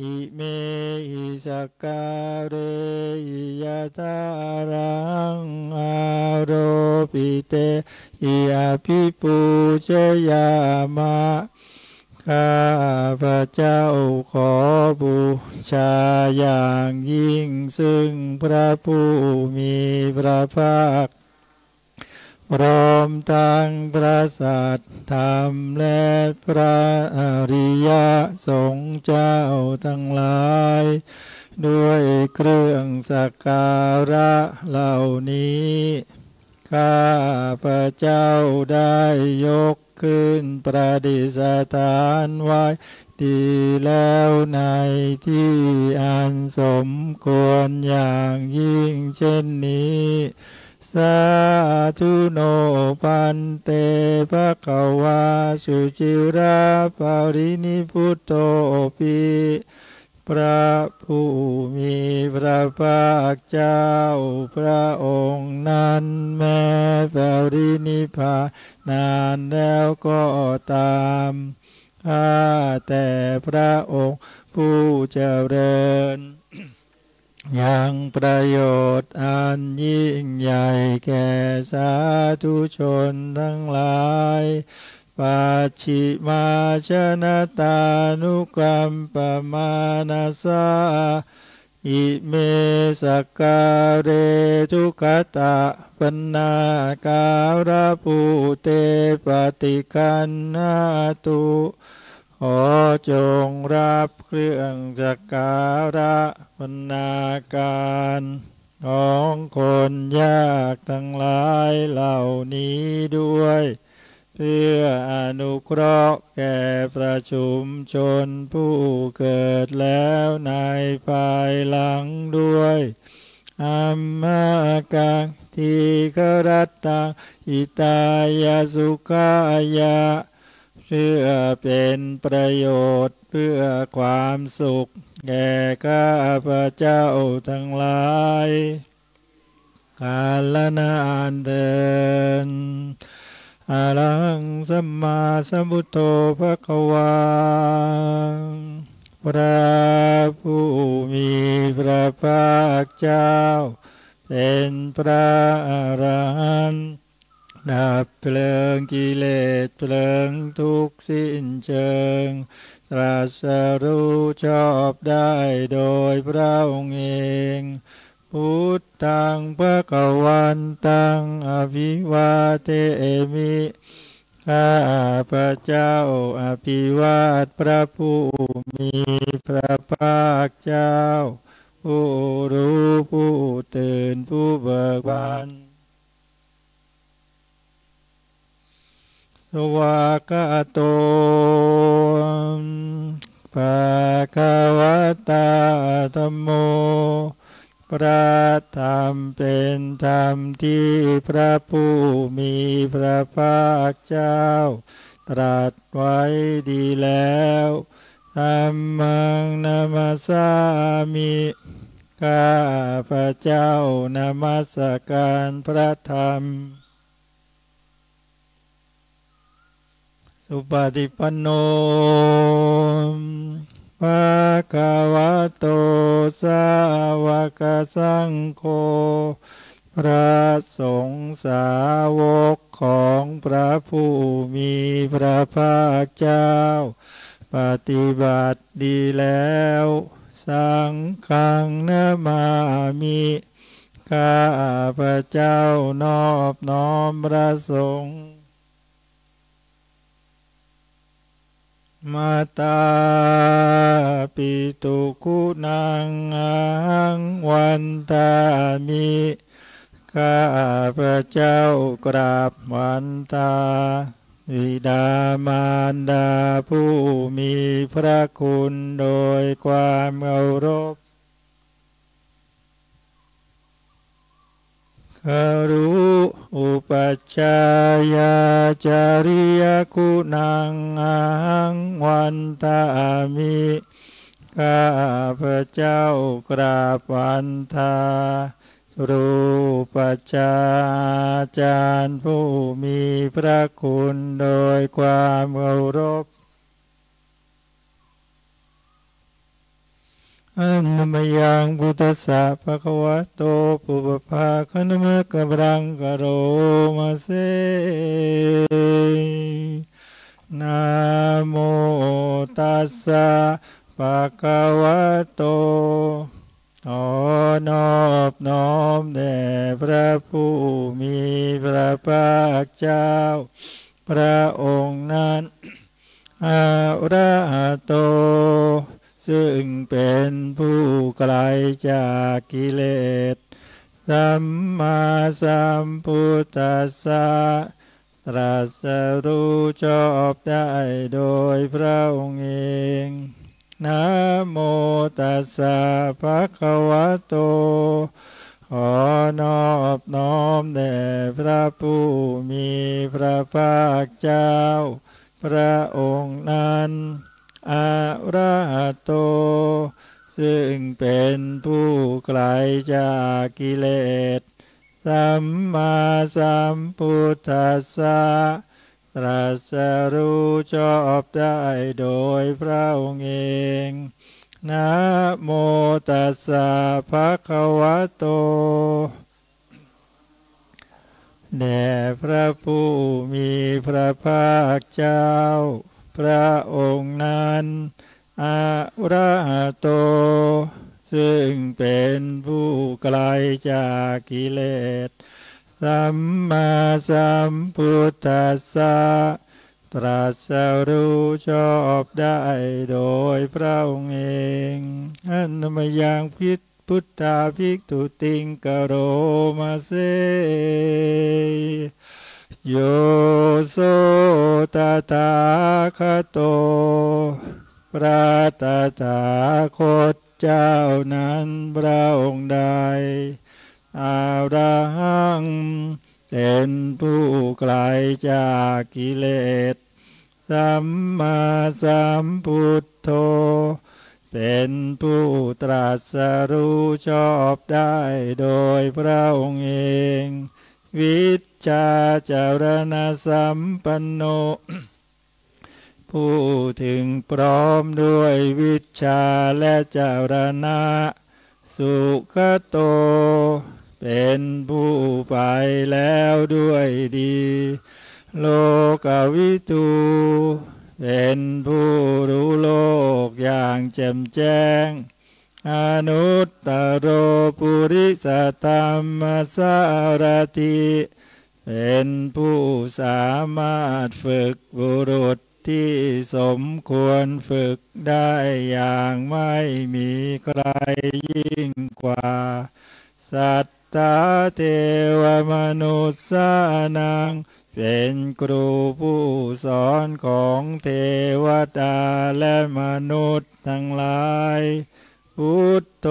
อิเมหิสกการเรหิยะตารังอาโรปิเตหิอภิปูชยามะข้าพระเจ้าขอบูชาอย่างยิ่งซึ่งพระผู้มีพระภาค ร้อมทั้งพระสัตธรรมและพระอริยสงฆ์เจ้าทั้งหลาย ด้วยเครื่องสักการะเหล่านี้ ข้าพระเจ้าได้ยกขึ้นประดิษฐานไว้ดีแล้วในที่อันสมควรอย่างยิ่งเช่นนี้ สาธุโนปันเตภะคะวาสุจิราปารินิพุตโตปิพระผู้มีพระภาคเจ้าพระองค์นั้นแม้ปรินิพานนานแล้วก็ตามข้าแต่พระองค์ผู้เจริญ ยังประโยชน์อันยิ่งใหญ่แก่สาธุชนทั้งหลายปัจฉิมาชนะตานุกรรมปมานาสาอิเมสกกาเรทุกขตะปนาการะปูเตปฏิกันนาตุ ขอจงรับเครื่องจักการะปนาการของคนยากทั้งหลายเหล่านี้ด้วย เพื่ออนุเคราะห์แก่ประชุมชนผู้เกิดแล้วในภายหลังด้วยอัมมากังทีกรัตตังอิตายาสุขายะ พื่อเป็นประโยชน์เพื่อความสุข แก่ข้าพระเจ้าทั้งหลาย กาลนานเดินอาลังสัมมาสัมพุทโธภะคะวาพระผู้มีพระภาคเจ้า เป็นพระอรหันต์ ดับเพลิงกิเลสเพลิงทุกสิ้นเชิง ตรัสรู้ชอบได้โดยพระองค์เอง พุทธังพระกวันตังอภิวาเทมิข้าพระเจ้าอภิวาทพระผู้มีพระภาคเจ้า ผู้รู้ผู้ตื่นผู้เบิกบาน สวากาโตภะคะวตาธัมโม พระธรรมเป็นธรรมที่พระผู้มีพระภาคเจ้า ตรัสไว้ดีแล้วธรรมังนามาสามิข้าพระเจ้านามัสการพระธรรม สุปฏิปันโนภะคะวะโตสาวกสังโฆ พระสงฆ์สาวกของพระผู้มีพระภาคเจ้า ปฏิบัติดีแล้ว สังฆังนามามิข้าพระเจ้านอบน้อมพระสงฆ์ มาตาปิตุกุณังอังวันตามิข้าพระเจ้ากราบวันตา วิดามารดาผู้มีพระคุณโดยความเคารพ คารุอุปัชฌายาจาริยคุณังอังวันตามิข้าพระเจ้ากราบวันทารูปชาจารย์ผู้มีพระคุณโดยความเคารพ อันมยังพุทธะภะคะวะโตปุปภาคณมะกบรังกะโรมาเซนะโมตัสสะภะคะวะโตขอนอบน้อมแด่พระผู้มีพระภาคเจ้า พระองค์นั้นอาระหะโต ซึ่งเป็นผู้ไกลจากกิเลส สัมมาสัมพุทธัสสะตรัสรู้ชอบได้โดยพระองค์เองนะโมตัสสะภะคะวะโต ขอนอบน้อมแด่พระผู้มีพระภาคเจ้า พระองค์นั้น อาระโต ซึ่งเป็นผู้ไกลจากกิเลส สัมมาสัมพุทธัสสะตรัสรู้ชอบได้โดยพระองค์เองนะโมตัสสะภะคะวะโต แด่พระผู้มีพระภาคเจ้า พระองค์นั้นอาระหโต ซึ่งเป็นผู้ไกลจากกิเลสสัมมาสัมพุทธัสสะตรัสรู้ชอบได้โดยพระองค์เองอันนมยังพิพุทธาภิกตุติงกโรมาเซ โยโสตตาคโต พระตถาคตเจ้านั้นพระองค์ใดอารังเป็นผู้ไกลจากกิเลส สัมมาสัมพุทโธ เป็นผู้ตรัสรู้ชอบได้โดยพระองค์เอง วิชาจารณสัมปันโน ผู้ถึงพร้อมด้วยวิชาและจารณะ สุขโต เป็นผู้ไปแล้วด้วยดี โลกวิตูเป็นผู้รู้โลกอย่างแจ่มแจ้ง อนุตตโรปุริสธรรมสารติเป็นผู้สามารถฝึกบุรุษที่สมควรฝึกได้อย่างไม่มีใครยิ่งกว่า สัตตาเทวมนุษย์สานังเป็นครูผู้สอนของเทวดาและมนุษย์ทั้งหลาย พุทโธ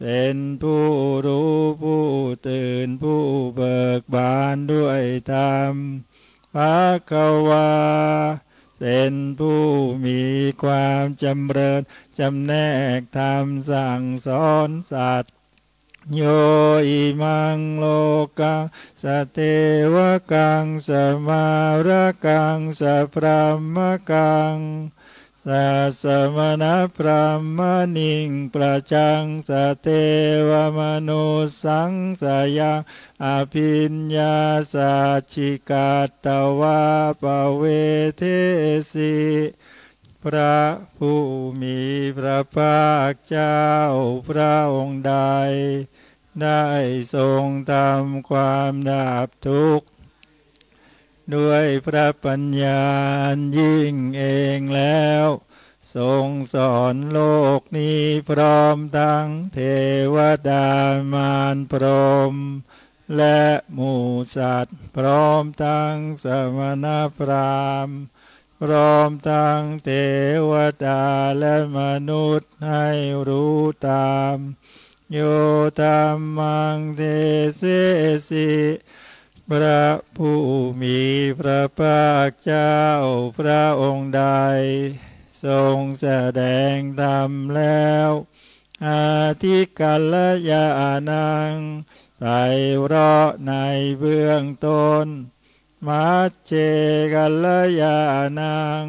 เป็นผู้รู้ผู้ตื่นผู้เบิกบานด้วยธรรมภาควา เป็นผู้มีความจำเริญจำแนกธรรมสั่งสอนสัตว์โยอิมังโลกังสเตวกังสมาระกังสพรามกัง สัสมณพรามณิงประจังสเทวมนุสังสยังอภิญญาสัจิกาตวาปเวเทสีพระผู้มีพระภาคเจ้าพระองค์ใด ได้ทรงทำความดับทุกข์ ด้วยพระปัญญายิ่งเองแล้ว ทรงสอนโลกนี้พร้อมทั้งเทวดามารพรม และหมูสัตว์ พร้อมทั้งสมณพราหมณ์พร้อมทั้งเทวดาและมนุษย์ให้รู้ตาม โยธรรมังเทเสสิ พระผู้มีพระภาคเจ้าพระองค์ใด ทรงแสดงธรรมแล้ว อาทิกัลยานังไปเราะในเบื้องต้น มัจเจกัลยานัง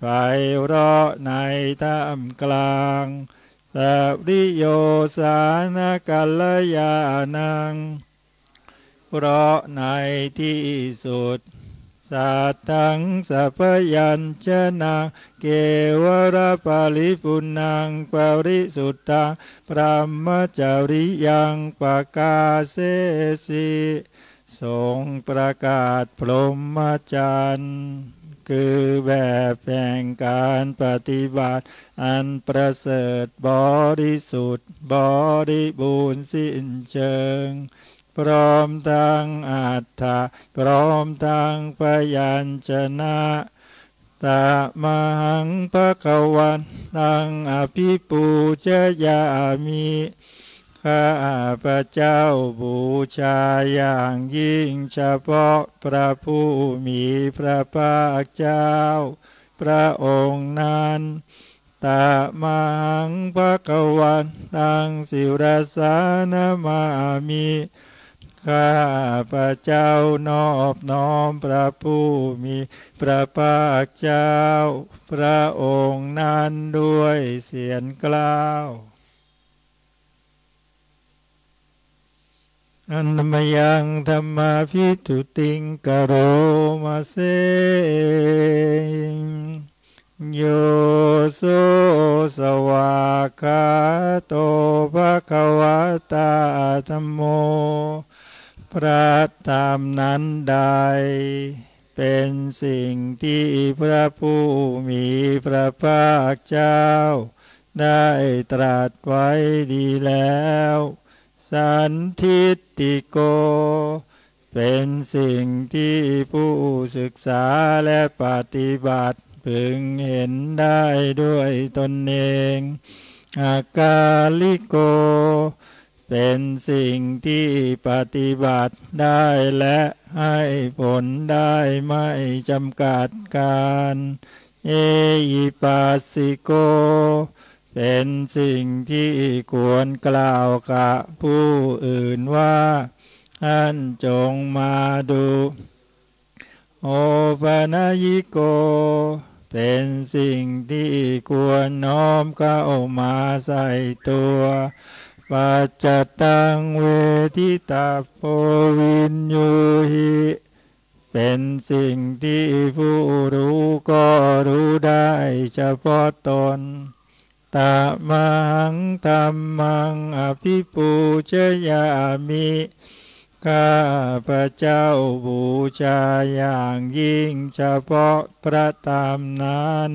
ไปเราะในท่ามกลางสัริโยสานกัลยานัง เพราะในที่สุดสัตตังสัพยัญชนะเกวรปาลิปุนังปริสุทธังพระมจาริยังปกาเสสิทรงประกาศพรหมจรรย์คือแบบแห่งการปฏิบัติ อันประเสริฐบริสุทธิ์บริบูรณ์สิ้นเชิง พร้อมทั้งอัฏฐะพร้อมทั้งพยัญชนะตะมหังภะคะวันตังอภิปูชยามิข้าพระเจ้าบูชาอย่างยิ่งเฉพาะพระผู้มีพระภาคเจ้า พระองค์นั้นตะมังภะคะวันตังสิรสานมามิ ข้าพระเจ้านอบน้อมพระผู้มีพระภาคเจ้า พระองค์นั้นด้วยเสียงกล้าวอันมยังธรรมาพิทุติงกโรมาเซโยโสสวากาโตภะคะวะตาธรรมโม พระธรรมนั้นใด เป็นสิ่งที่พระผู้มีพระภาคเจ้า ได้ตรัสไว้ดีแล้ว สันทิติโก เป็นสิ่งที่ผู้ศึกษาและปฏิบัติพึงเห็นได้ด้วยตนเอง อากาลิโก เป็นสิ่งที่ปฏิบัติได้และให้ผลได้ไม่จำกัดการ เอยิปัสสิโก เป็นสิ่งที่ควรกล่าวกับผู้อื่นว่าท่านจงมาดู โอปนายิโก เป็นสิ่งที่ควรน้อมเข้ามาใส่ตัว ปัจจตังเวทิตาโพวินยูหิเป็นสิ่งที่ผู้รู้ก็รู้ได้เฉพาะตนตามังธรรมังอภิปูชยามิข้าพระเจ้าบูชาอย่างยิ่งเฉพาะพระธรรมนั้น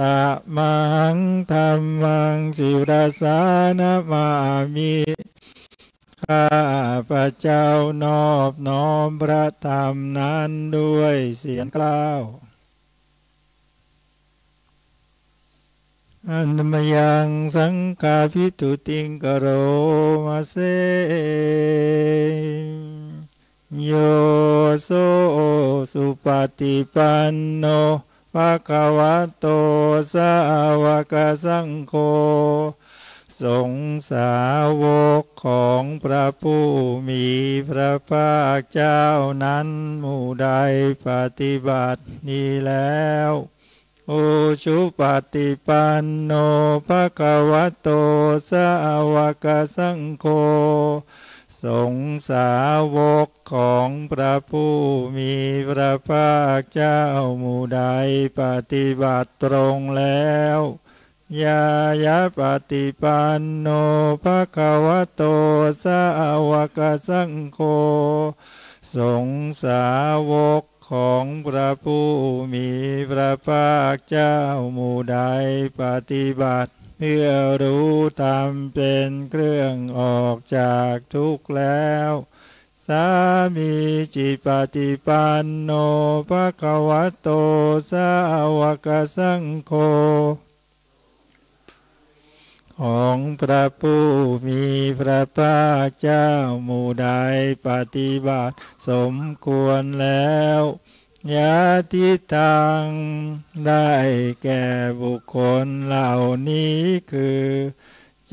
ตะมังธรรมังสิรสานมามิข้าพระเจ้านอบน้อมพระธรรมนั้นด้วยเสียงกล้าวอันมยังสังกาพิตุติงกโรมาเซโยโซสุปฏิปันโน ภะคะวะโตสาวกสังโฆสงสาวกของพระผู้มีพระภาคเจ้านั้นหมู่ใดปฏิบัตินี้แล้วโอชุปฏิปันโนภะคะวะโตสาวกสังโฆ สงสาวกของพระผู้มีพระภาคเจ้าหมู่ใดปฏิบัติตรงแล้วยายาปฏิปันโนภะคะวะโตสาวกสังโฆสงสาวกของพระผู้มีพระภาคเจ้าหมู่ใดปฏิบัติ เพื่อรู้ธรรมเป็นเครื่องออกจากทุกข์แล้ว สามีจิปฏิปันโนภะคะวะโต สาวกสังโฆของพระผู้มีพระภาคเจ้าหมู่ใดปฏิบัติสมควรแล้ว ยาทิตัง ได้แก่บุคคลเหล่านี้คือ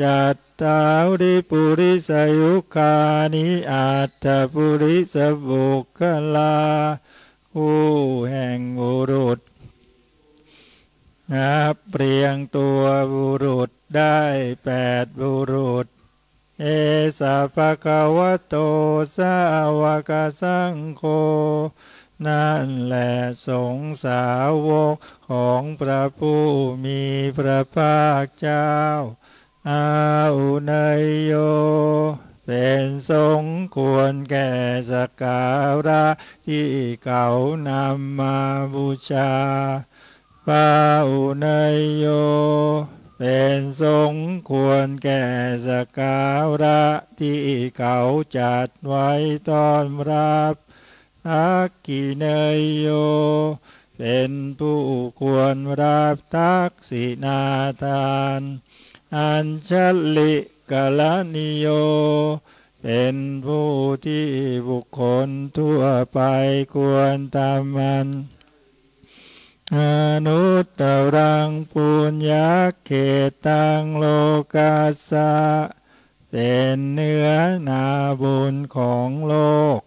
จัตตาริปุริสยุคานิอัตถปุริสบุคลาคู่แห่งบุรุษนับเปรียงตัวบุรุษได้แปดบุรุษ เอสาภะคะวะโตสาวกสังโฆ นั่นแหละสงสาวกของพระผู้มีพระภาคเจ้า อาอุนยโย เป็นสงควรแก่สการะที่เขานำมาบูชาปาอุนยโย เป็นสงควรแก่สการะที่เขาจัดไว้ต้อนรับ ทักกิเนยโย เป็นผู้ควรรับทักษินาทาน อัญชลิกลนิโย เป็นผู้ที่บุคคลทั่วไปควรตามมันอนุตตรังปุญญาเขตังโลกาสะ เป็นเนื้อนาบุญของโลก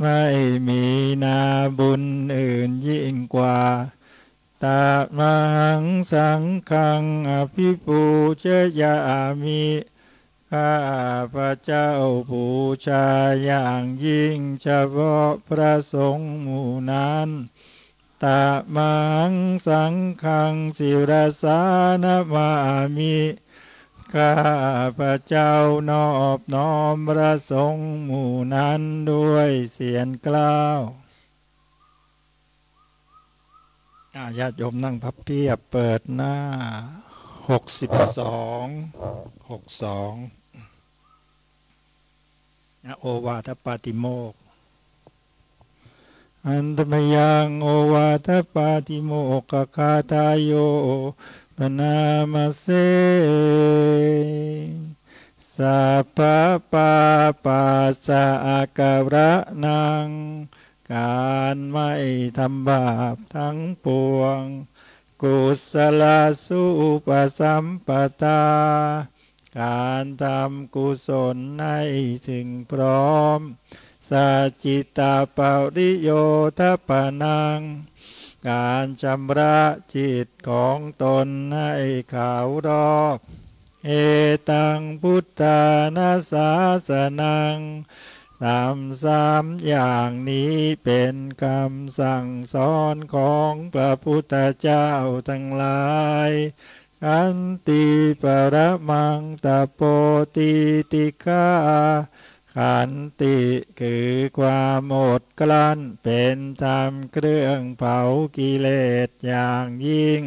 ไม่มีนาบุญอื่นยิ่งกว่าตามังสังคังอภิปูเจยามิข้าพระเจ้าผูชาอย่างยิ่งเฉพาะพระสงฆ์หมู่นั้นตามังสังคังสิรสานมามิ ข้าพระเจ้านอบน้อมพระสงฆ์หมู่นั้นด้วยเสียงกล้าวญาติโยมนั่งพับเพียบเปิดหน้าหกสิบสองหกสองโอวาทปาติโมกอันตมยังโอวาทปาติโมกคาทายโย นามาเสสัพพปาปัสสะการะนังการไม่ทำบาปทั้งปวง กุศลสุปสัมปทาการทำกุศลให้ถึงพร้อมสัจิตาปริโยทปนัง การชำระจิตของตนให้ขาวรอบเอตังพุทธานาสาสนังทำสามอย่างนี้เป็นคำสั่งสอนของพระพุทธเจ้าทั้งหลายอันติปรมังตะโปติติกา ขันติคือความหมดกลั้นเป็นธรรมเครื่องเผากิเลสอย่างยิ่ง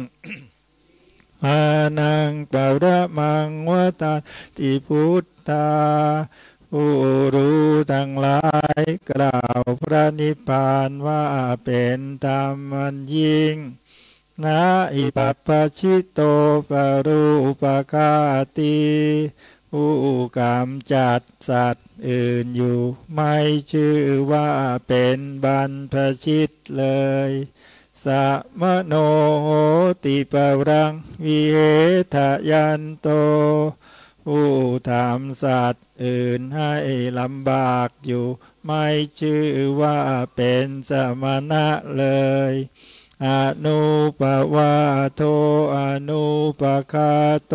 มานังประมังวตาติพุทธาผู้รู้ทั้งหลายกล่าวพระนิพพานว่าเป็นธรรมมันยิ่งนาอิปัปชิโตปรูปคาตีผู้กำจัดสัตว์อื่นอยู่ ไม่ชื่อว่าเป็นบรรพชิตเลยสัมโนติปรังวิเหทยันโต ผู้ทำสัตว์อื่นให้ลำบากอยู่ ไม่ชื่อว่าเป็นสมณะเลยอนุปวาโทอนุปคาโต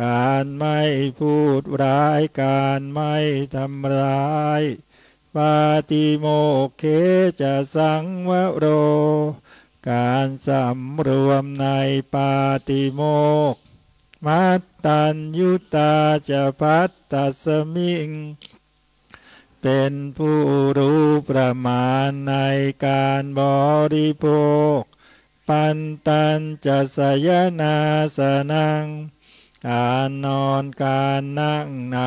การไม่พูดร้าย การไม่ทำร้ายปาติโมกเคจะสังวโร การสำรวมในปาติโมก มัตตัญยุตาจะพัตตสมิง เป็นผู้รู้ประมาณในการบริโภค ปันตันจะสยนาสนัง การนอนการนั่งใน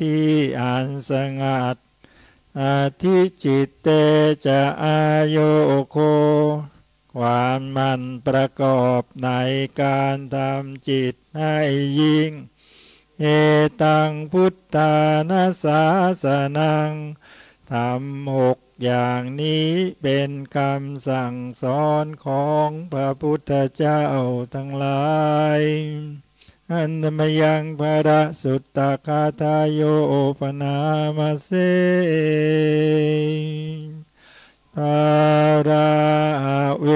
ที่อันสงัดอาทิจิตเตจะอาโยโค ความมันประกอบในการทำจิตให้ยิ่ง เอตังพุทธานาสาสนังทำหกอย่างนี้เป็นคำสั่งสอนของพระพุทธเจ้าทั้งหลาย อันมยังภระสุตตคาทายโยปนามาเสปาราเว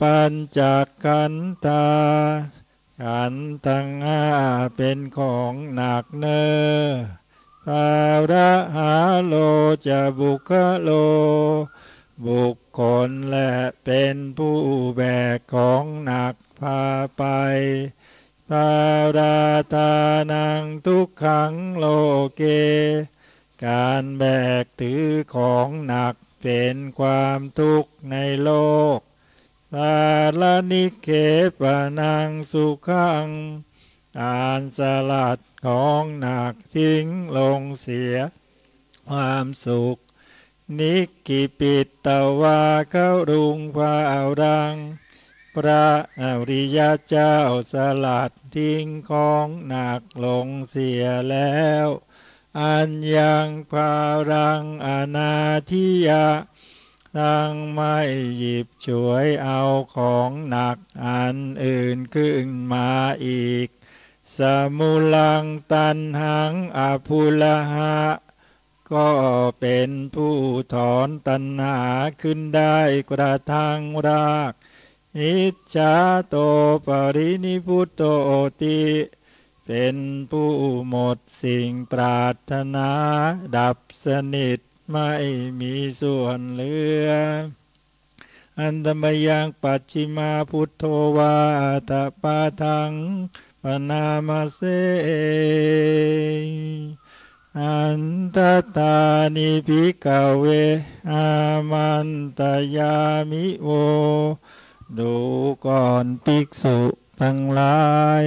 ปัญจขันธาขันทั้งห้าเป็นของหนักเนอภาระหาโลจะบุคโล บุคคลและเป็นผู้แบกของหนักพาไป ภาราตานังทุกขังโลเก การแบกถือของหนักเป็นความทุกข์ในโลกปาลนิเคปนังสุขัง การสลัดของหนักทิ้งลงเสีย ความสุข นิกิปิตตวาเข้ารุงพาอารัง พระอริยเจ้าสลัดทิ้งของหนักลงเสียแล้ว อันยังพารังอนาทิยาทั้งไม่หยิบฉวยเอาของหนักอันอื่นขึ้นมาอีก สมุลังตันหังอภุลหะ ก็เป็นผู้ถอนตัณหาขึ้นได้กระทั่งราก นิจจาโตปรินิพุตโตติ เป็นผู้หมดสิ่งปรารถนา ดับสนิทไม่มีส่วนเหลือ อันตมยังปัจฉิมาพุทโธวาตาปาทังปนามาเสอันตตานิพิกเวอามันตยามิโว ดูก่อนภิกษุทั้งหลาย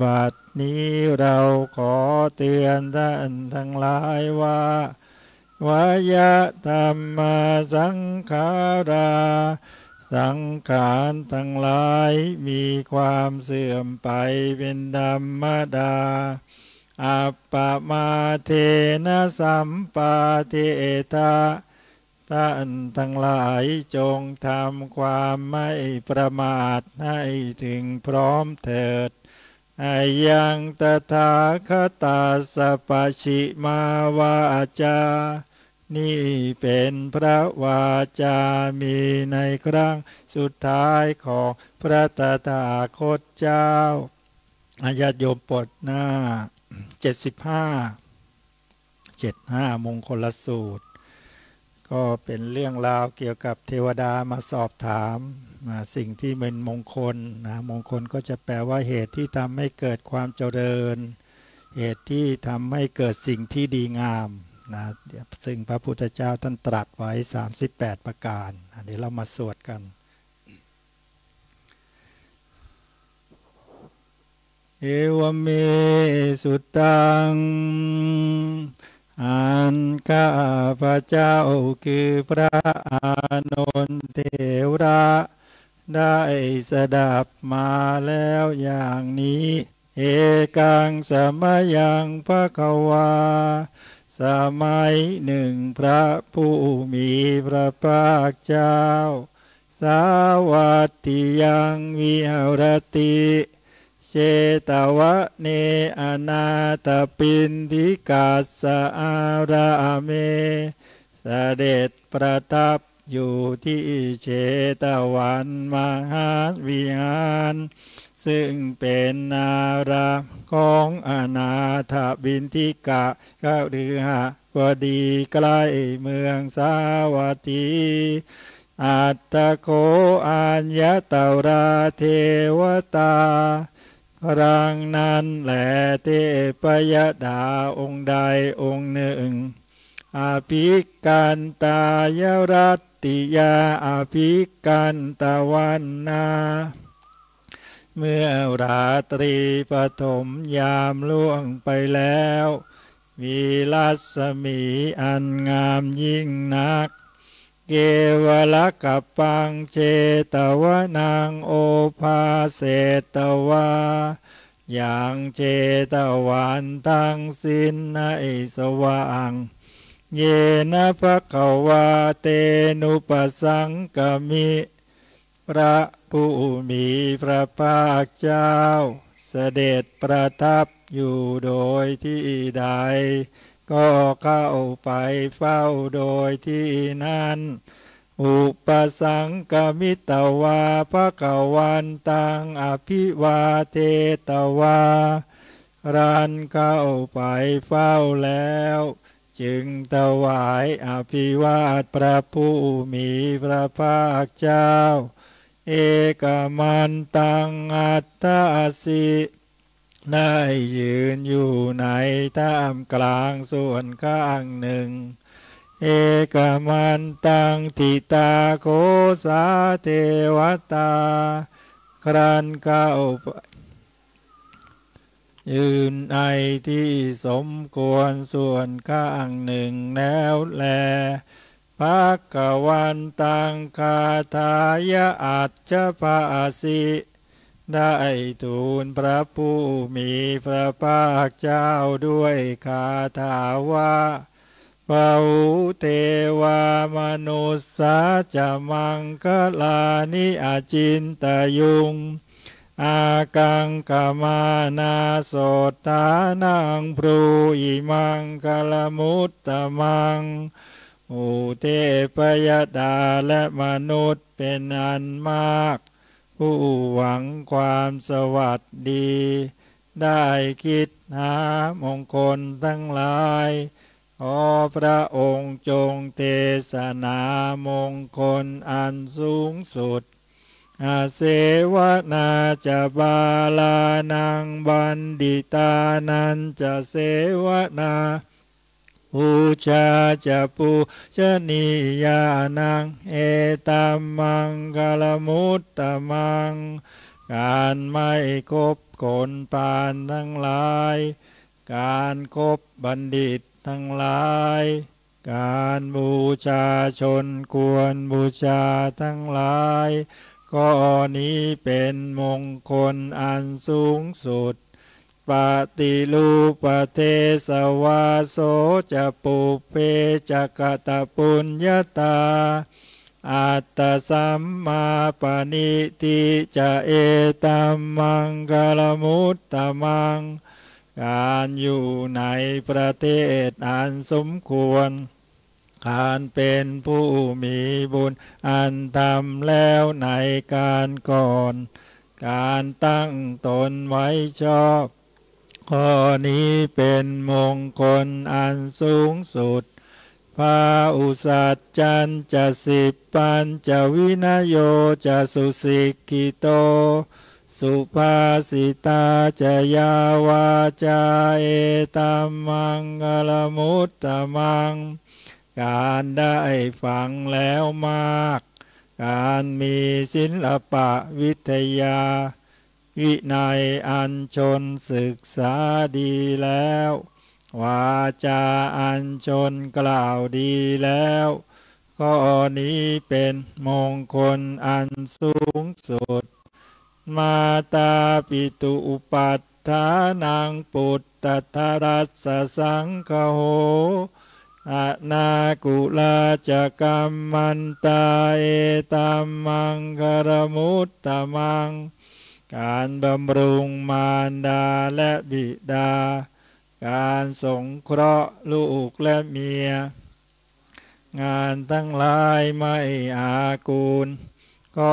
บัดนี้เราขอเตือนท่านทั้งหลายว่าวายธรรมาสังขารา สังขารทั้งหลายมีความเสื่อมไปเป็นธรรมดา อัปปมาเทนะสัมปาเทตา ท่านทั้งหลายจงทำความไม่ประมาทให้ถึงพร้อมเถิดอายังตถาคตาสปชิมาวาจา นี่เป็นพระวาจามีในครั้งสุดท้ายของพระตถาคตเจ้าอาญาโยมปดหน้าเจ็ดสิบห้าเจ็ดห้ามงคลสูตร ก็เป็นเรื่องราวเกี่ยวกับเทวดามาสอบถามสิ่งที่เป็นมงคลนะมงคลก็จะแปลว่าเหตุที่ทำให้เกิดความเจริญ เหตุที่ทำให้เกิดสิ่งที่ดีงามนะซึ่งพระพุทธเจ้าท่านตรัสไว้ 38 ประการเดี๋ยวเรามาสวดกัน เอวเมสุตัง อันข้าพระเจ้าคือพระอานนทเทวระได้สดับมาแล้วอย่างนี้ เอกังสมัยังพระควา สมัยหนึ่งพระผู้มีพระภาคเจ้าสาวัตติยังวิหรติ เชตวะเนอนาตปินทิกาสอาราเมสเด็จประทับอยู่ที่เชตวันมหาวิหาร ซึ่งเป็นนาราของอนาถบินทิกะก็เรือหะพอดีใกล้เมืองสาวัตถีอัตตโคอัญญตาราเทวตา รังนั้นแหลเทพยดาองค์ใดองค์หนึ่ง อาภิกันตายรัตติยาอาภิกันตะวันนาเมื่อราตรีปฐมยามล่วงไปแล้ว มีลัศมีอันงามยิ่งนัก เกวลกับปังเจตวานางโอภาเสตวาอย่างเจตวันตังสินในสว่างเยนะภะคะวาเตนุปสังกมิพระผู้มีพระภาคเจ้า เสด็จประทับอยู่โดยที่ใด ก็เข้าไปเฝ้าโดยที่นั้น อุปสังกมิตวาภะกวันตังอภิวาเทตวารันเข้าไปเฝ้าแล้ว จึงถวายอภิวาทพระผู้มีพระภาคเจ้า เอกมันตังอัตตาสิ ได้ยืนอยู่ในท่ามกลางส่วนข้างหนึ่ง เอกมันตังทิตาโคสาเทวตา ครันเก้ายืนในที่สมควรส่วนข้างหนึ่งแล้วแลพักกวันตังคาทายะอัจฉภาสิ ได้ทูลพระผู้มีพระภาคเจ้าด้วยคาถาว่าปหุเทวามนุสสาจะมังคลานิอาจินตยุง อากังกามานาโสตานังพรูอิมังกลมุตตมัง อุเทพยดาและมนุษย์เป็นอันมาก ผู้หวังความสวัสดี ได้คิดหามงคลทั้งหลายขอพระองค์จงเทศนามงคลอันสูงสุด อาเสวนาจะบาลานังบันดิตานันจะเสวนา ปูชาจะปูชนียานัง เอตัมมังกลมุตตมัง การไม่คบคนปานทั้งหลาย การคบบัณฑิตทั้งหลาย การบูชาชนควรบูชาทั้งหลาย ก็นี้เป็นมงคลอันสูงสุด ปฏิรูปเทสวาโสจะปุเพจกตะปุญญาตา อัตตสัมมาปณิติจะเอตัมมังกลมุตตมัง การอยู่ในประเทศอันสมควรการเป็นผู้มีบุญ อันทำแล้วในการก่อน การตั้งตนไว้ชอบ ข้อนี้เป็นมงคลอันสูงสุด พาอุสัจจันจะสิบปันจะวินโยจะสุสิกขิโต สุภาสิตาจะยาวาจาเอตัมมังกลมุตตมัง การได้ฟังแล้วมาก การมีศิลปะวิทยา วินัยอันชนศึกษาดีแล้ว วาจาอันชนกล่าวดีแล้วข้อนี้เป็นมงคลอันสูงสุด มาตาปิตุอุปัฏฐานังปุตตทารัสสังคโหอนากุลาจะกัมมันตาเอตัมมังกรมุตตมัง การบำรุงมารดาและบิดา การสงเคราะห์ลูกและเมีย งานทั้งหลายไม่อากูลก็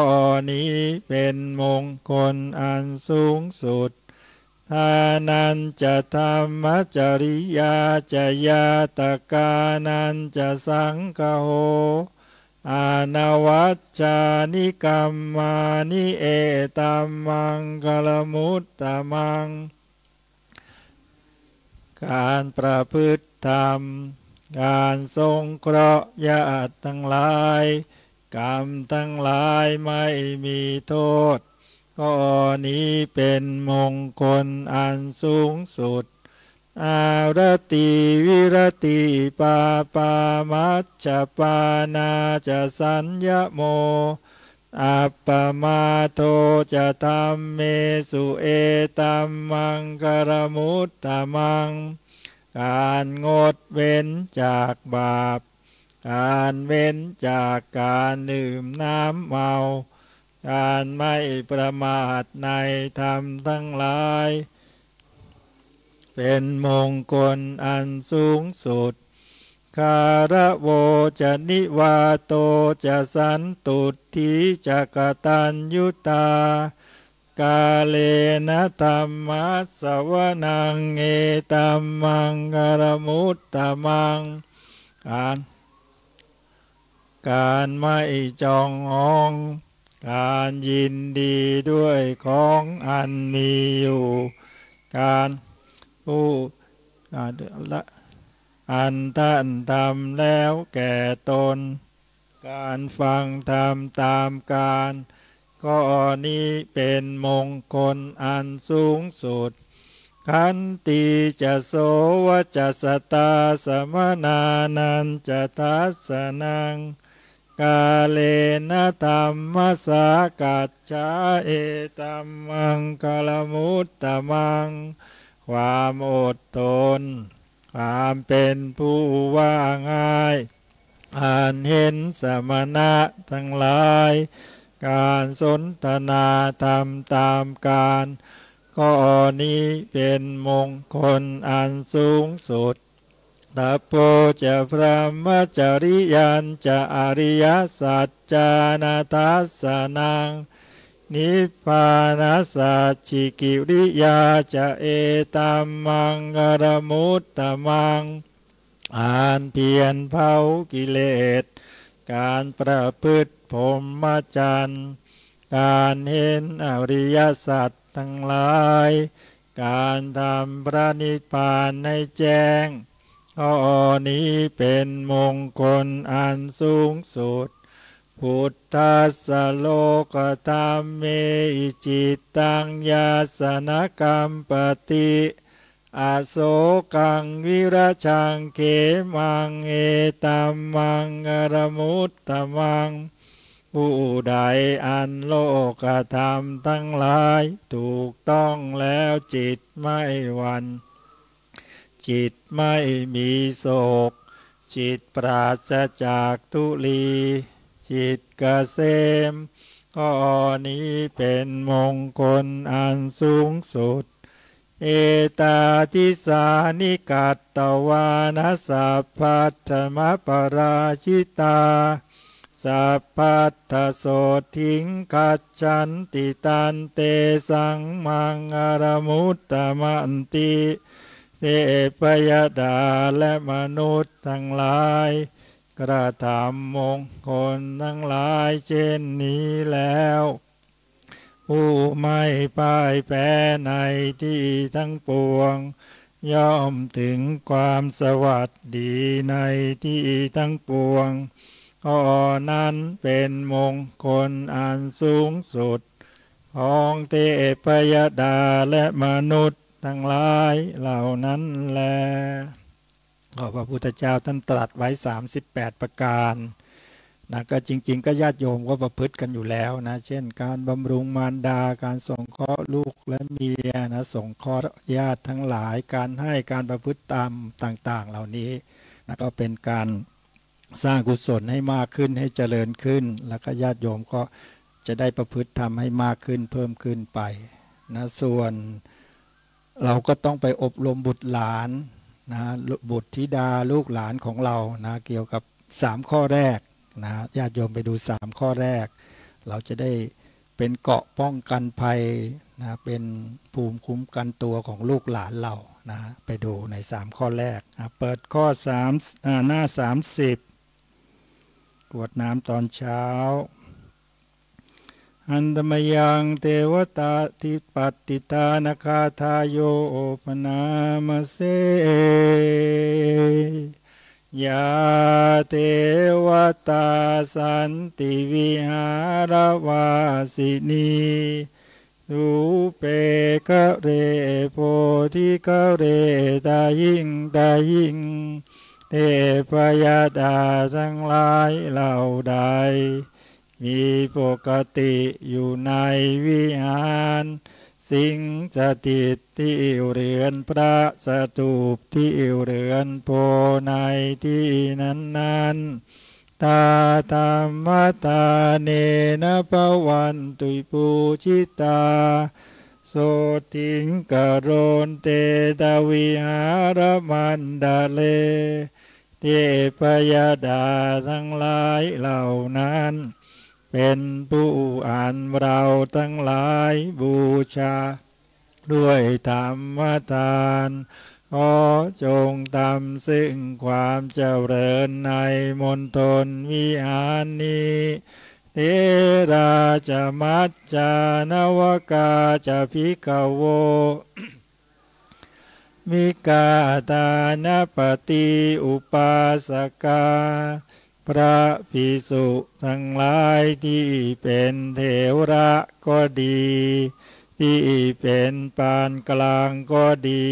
นี้เป็นมงคลอันสูงสุด ทานันจะธรรมจริยาจะยาตกานันจะสังคโห อานาวัจจานิกรรมานิเอตัมมังกลมุตตมัง การประพฤติธรรม การทรงเคราะห์ญาติทั้งหลาย กรรมทั้งหลายไม่มีโทษ ก็นี้เป็นมงคลอันสูงสุด อารติวิรติปาปามัจจปานาจะสัญญโม อัปปมาโทจะธรรมเมสุเอตัมมังกรมุตตมัง การงดเว้นจากบาป การเว้นจากการดื่มน้ำเมา การไม่ประมาทในธรรมทั้งหลาย เป็นมงคลอันสูงสุด คาระโวจะนิวาโตจะสันตุทีจะกตัญยุตา กาเลนะธรรมัสวนังเอตัมมังกรมุตตมังการการไม่จององการยินดีด้วยของอันมีอยู่ การ ผู้ละอันท่านทำแล้วแก่ตน การฟังธรรมตามการก็นี้เป็นมงคลอันสูงสุด ขันติจะโสวจะสตาสมนานันจะทัสนัง กาเลนะธรรมสากัจจาเอตัมมังกลมุตตมัง ความอดทน ความเป็นผู้ว่าง่าย อ่านเห็นสมณะทั้งหลาย การสนทนาธรรมตามการก็นี้เป็นมงคลอันสูงสุดตาโปจะพระมจริยันจะอริยสัจจานาทัสนัง นิพพานาสัจจิกิริยาจะเอตัมมังกรมุตตมัง อ่านเพียนเผากิเลส การประพฤติพรหมจรรย์ การเห็นอริยสัจทั้งหลาย การทำพระนิพพานในแจ้งข้อนี้เป็นมงคลอันสูงสุด พุทธัสโลกธรรมเมจิตตังยาสนกรรมปฏิอาโศกังวิราชังเขมังเอตัมมังกรมุตตมัง ผู้ใดอันโลกธรรมทั้งหลาย ถูกต้องแล้วจิตไม่หวัน จิตไม่มีโศก จิตปราศจากทุลี จิตเกษมข้อนี้เป็นมงคลอันสูงสุด เอตาทิสานิกัตตวานัสพัทธมปราชิตาสัพพัทธโสทิงกัจฉันติตันเตสังมังอารมุตตมันติเทพยดาและมนุษย์ทั้งหลาย กระทำมงคลทั้งหลายเช่นนี้แล้ว ผู้ไม่พ่ายแพ้ในที่ทั้งปวง ย่อมถึงความสวัสดีในที่ทั้งปวงข้อนั้นเป็นมงคลอันสูงสุด ของเทพยดาและมนุษย์ทั้งหลายเหล่านั้นแล ขอพระพุทธเจ้าท่านตรัสไว้ 38 ประการนะก็จริง ๆ ก็ญาติโยมก็ประพฤติกันอยู่แล้วนะ เช่น การบำรุงมารดา การส่งเคราะห์ลูกและเมียนะส่งเคราะห์ญาติทั้งหลาย การให้การประพฤติตามต่าง ๆ เหล่านี้นะก็เป็นการสร้างกุศลให้มากขึ้นให้เจริญขึ้น แล้วก็ญาติโยมก็จะได้ประพฤติทำให้มากขึ้นเพิ่มขึ้นไปนะส่วนเราก็ต้องไปอบรมบุตรหลาน นะบุตรธิดาลูกหลานของเรานะเกี่ยวกับสามข้อแรกนะญาติโยมไปดูสามข้อแรก เราจะได้เป็นเกาะป้องกันภัยนะเป็นภูมิคุ้มกันตัวของลูกหลานเรานะไปดูในสามข้อแรกนะเปิดข้อสามหน้าสามสิบกวดน้ำตอนเช้า อันตมยังเทวตาทิปัตติตานคาทายโยปนามเสยาเทวตาสันติวิหารวาสินีสุเปกะเรโพธิกะเรตายิงตายิงเทพยาดาทั้งหลายเหล่าใด มีปกติอยู่ในวิหาร สิงสถิตที่เรือนพระสถูปที่เรือนโพในที่นั้นนั้นตาธรรมตาเนนะปวันตุยปูชิตา โสติงกโรนเตตวิหารมันดาเลเทพยดาทั้งหลายเหล่านั้น เป็นผู้อ่านเราทั้งหลายบูชา ด้วยธรรมทานขอจงทำซึ่งความเจริญในมณฑลวิหารนี้เทราจะมัจจานวกาจะพิกโว มิกาตานปฏิอุปาสกา พระภิกษุทั้งหลายที่เป็นเทวระก็ดี ที่เป็นปานกลางก็ดี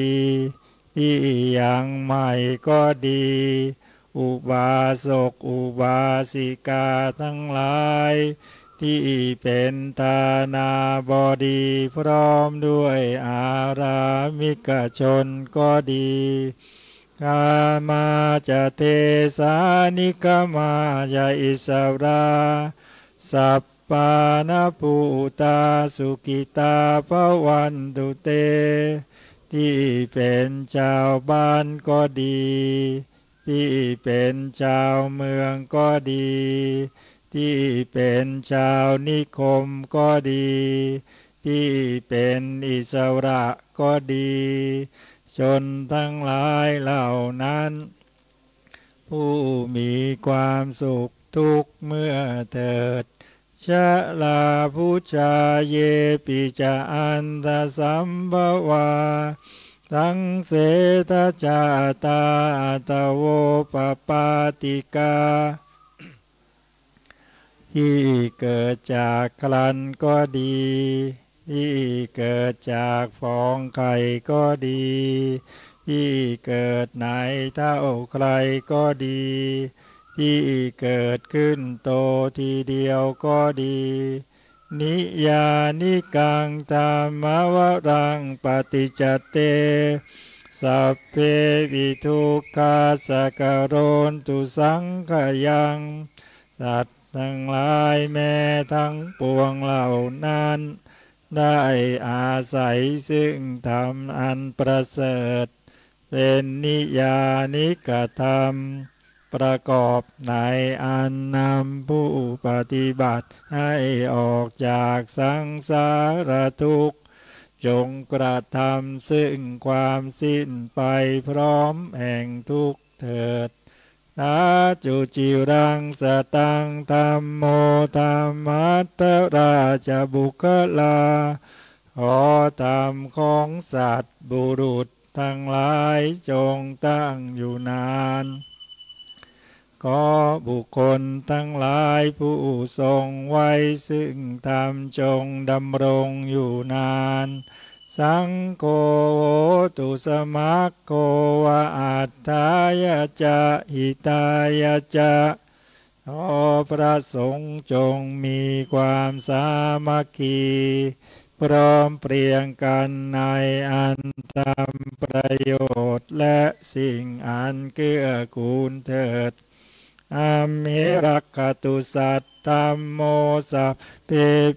ที่ยังใหม่ก็ดี อุบาสกอุบาสิกาทั้งหลาย ที่เป็นตานาบดีพร้อมด้วยอารามิกชนก็ดี กามาจะเทสานิกมาจะอิสราสัพปานปูตาสุกิตาภวันตุเต ที่เป็นชาวบ้านก็ดี ที่เป็นชาวเมืองก็ดี ที่เป็นชาวนิคมก็ดี ที่เป็นอิสระก็ดี ชนทั้งหลายเหล่านั้น ผู้มีความสุขทุกเมื่อเถิดชะลาพุชาเยปิจาอันตสัมภวาสังเสตจาตาตโวปปาติกา ที่เกิดจากคลันก็ดี ที่เกิดจากฟองไข่ก็ดี ที่เกิดในเท่าใครก็ดี ที่เกิดขึ้นโตทีเดียวก็ดี นิยานิกังตามวรังปฏิจเตสัพเพวิทุกขาสกโรนตุสังขยังสัตว์ทั้งหลายแม้ทั้งปวงเหล่านั้น ได้อาศัยซึ่งธรรมอันประเสริฐเป็นนิยานิกธรรม ประกอบในอันนำผู้ปฏิบัติให้ออกจากสังสารทุกข์ จงกระทำซึ่งความสิ้นไปพร้อมแห่งทุกเถิด นาจุจิรังสตังธรรมโมธรรมัตราชบุคลาขอธรรมของสัตว์บุรุษทั้งหลายจงตั้งอยู่นานขอบุคคลทั้งหลายผู้ทรงไว้ซึ่งธรรมจงดำรงอยู่นาน สังโฆตุสมัคโกวะอัตถายะจะหิตายะจะขอพระสงฆ์จงมีความสามัคคีพร้อมเปรียงกันในอันทำประโยชน์และสิ่งอันเกื้อกูลเถิดอามิรักขตุสัตธรรมโมสัพเพ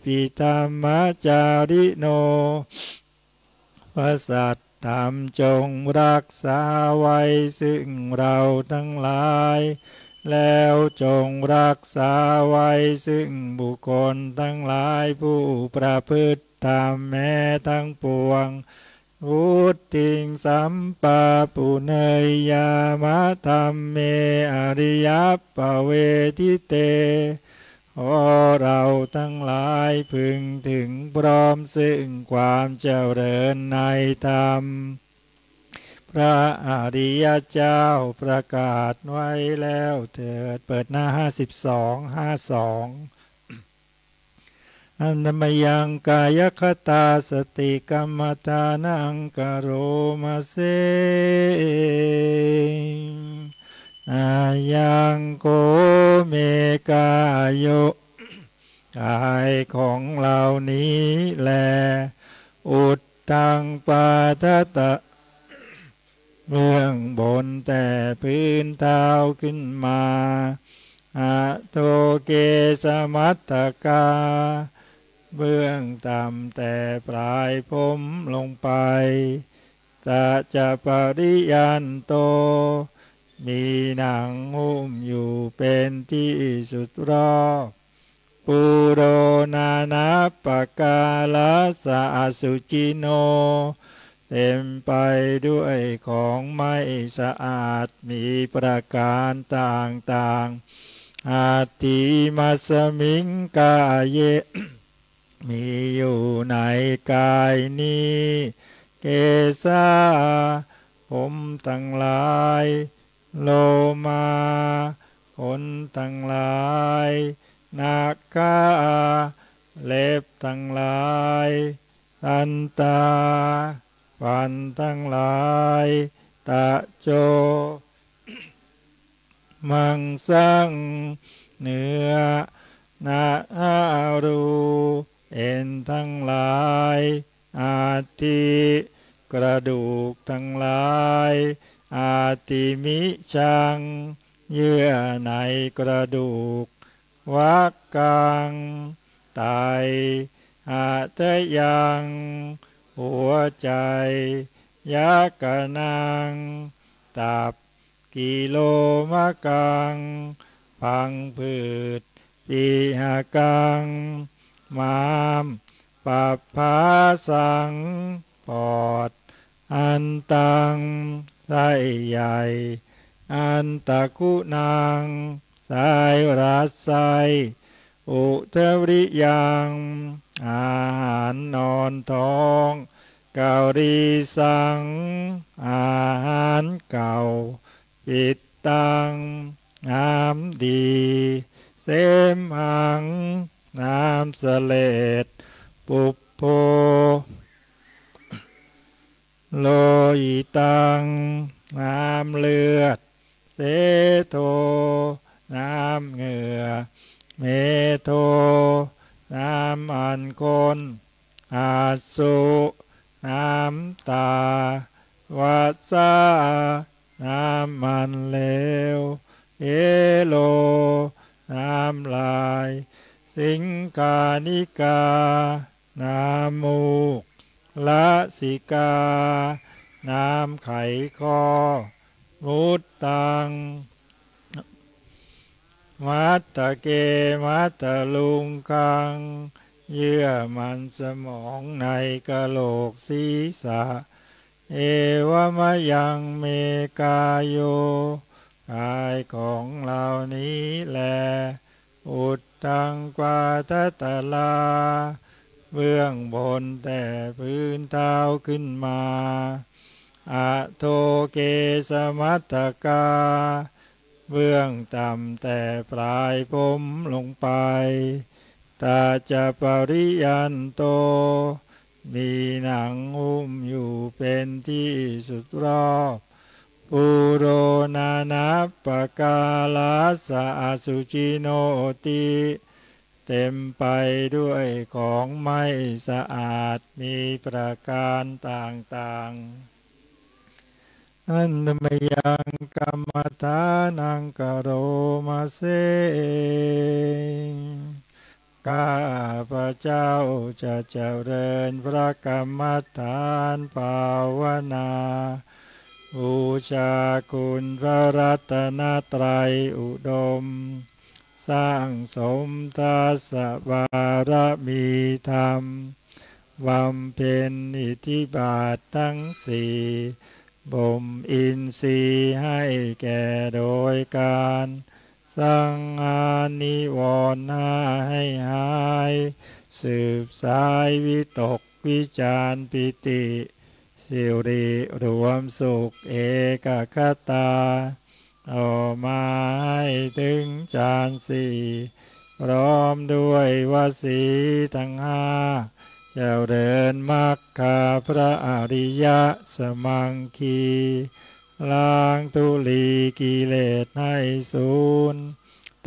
ปิธรรมจาริโน พระสัตธรรมจงรักษาไว้ซึ่งเราทั้งหลาย แล้วจงรักษาไว้ซึ่งบุคคลทั้งหลายผู้ประพฤติตามแม้ทั้งปวงวุติงสัมปะปุเนยยามะธรรมเมอริยปเวทิเต ขอเราทั้งหลายพึงถึงพร้อมซึ่งความเจริญในธรรม พระอริยเจ้าประกาศไว้แล้วเถิดเปิดหน้า52 52อันมยังกายคตาสติกรรมตานังกโรมาเส อายังโกเมกายโยกายของเหล่านี้แล อุดตังปาทตะเบื้องบนแต่พื้นเท้าขึ้นมาอะโทเกสมัตตกา เบื้องต่ำแต่ปลายผมลงไปจะจะปริยันโต มีหนังหุ้มอยู่เป็นที่สุดรอบปุโรนานาปกาลสะสุจิโน เต็มไปด้วยของไม่สะอาดมีประการต่างๆ อาติมัสมิงกาเย มีอยู่ในกายนี้ เกสาผมทั้งหลาย โลมาขนทั้งหลายนาคาเล็บทั้งหลายตันตาฟันทั้งหลายตะโจ มังสังเนื้อนาอารูเอ็นทั้งหลายอาทิกระดูกทั้งหลาย อาติมิชัง เยื่อในกระดูก วักกังไตอาตยัง หัวใจยักนัง ตับกิโลมะกัง พังพืชปีหากัง มามปัปภาสัง ปอด อันตัง ไส้ใหญ่ อันตะคุนางสายรัสไซอุเทวริยังอาหารนอนท้องเกาลีสัง อาหารเก่า ปิดตังงามดี เสมหัง น้ำเสลดปุปโพ โลอิตัง น้ำเลือด เสโท น้ำเหงื่อ เมโท น้ำอันคนอาสุ น้ำตา วัสสาน้ำมันเลว เอโล น้ำลาย สิงกานิกา น้ำมูก ละสิกา น้ำไขคอมุตตัง มัตตะเก มัตตะลุงคัง เยื่อมันสมองในกะโหลกศีรษะ เอวมะยังเมกาโยกายของเหล่านี้แล อุดตังกวาทัตลา เบื้องบนแต่พื้นเท้าขึ้นมาอะโทเกสมัตตกา เบื้องต่ำแต่ปลายผมลงไป ตาจะปริยันโต มีหนังหุ้มอยู่เป็นที่สุดรอบปุโรนานาปกาลาสะอสุจิโนติ เต็มไปด้วยของไม่สะอาดมีประการต่างๆ อันมยังกรรมฐานังกโรมาเสข้าพระเจ้าจะเจริญพระกรรมฐานภาวนาบูชาคุณพระรัตนตรัยอุดม สร้างสมทัสบารมีธรรมบำเพ็ญอิทธิบาททั้งสี่บ่มอินทรีย์ให้แก่โดยการสังอานิวรณ์ให้หาย สืบสายวิตกวิจารปิติ สิริรวมสุขเอกคตา ออมาให้ถึงจานสี่พร้อมด้วยวสีทั้งห้าเจริญมรรคาพระอริยสมังคีล้างทุลีกิเลสให้สูญ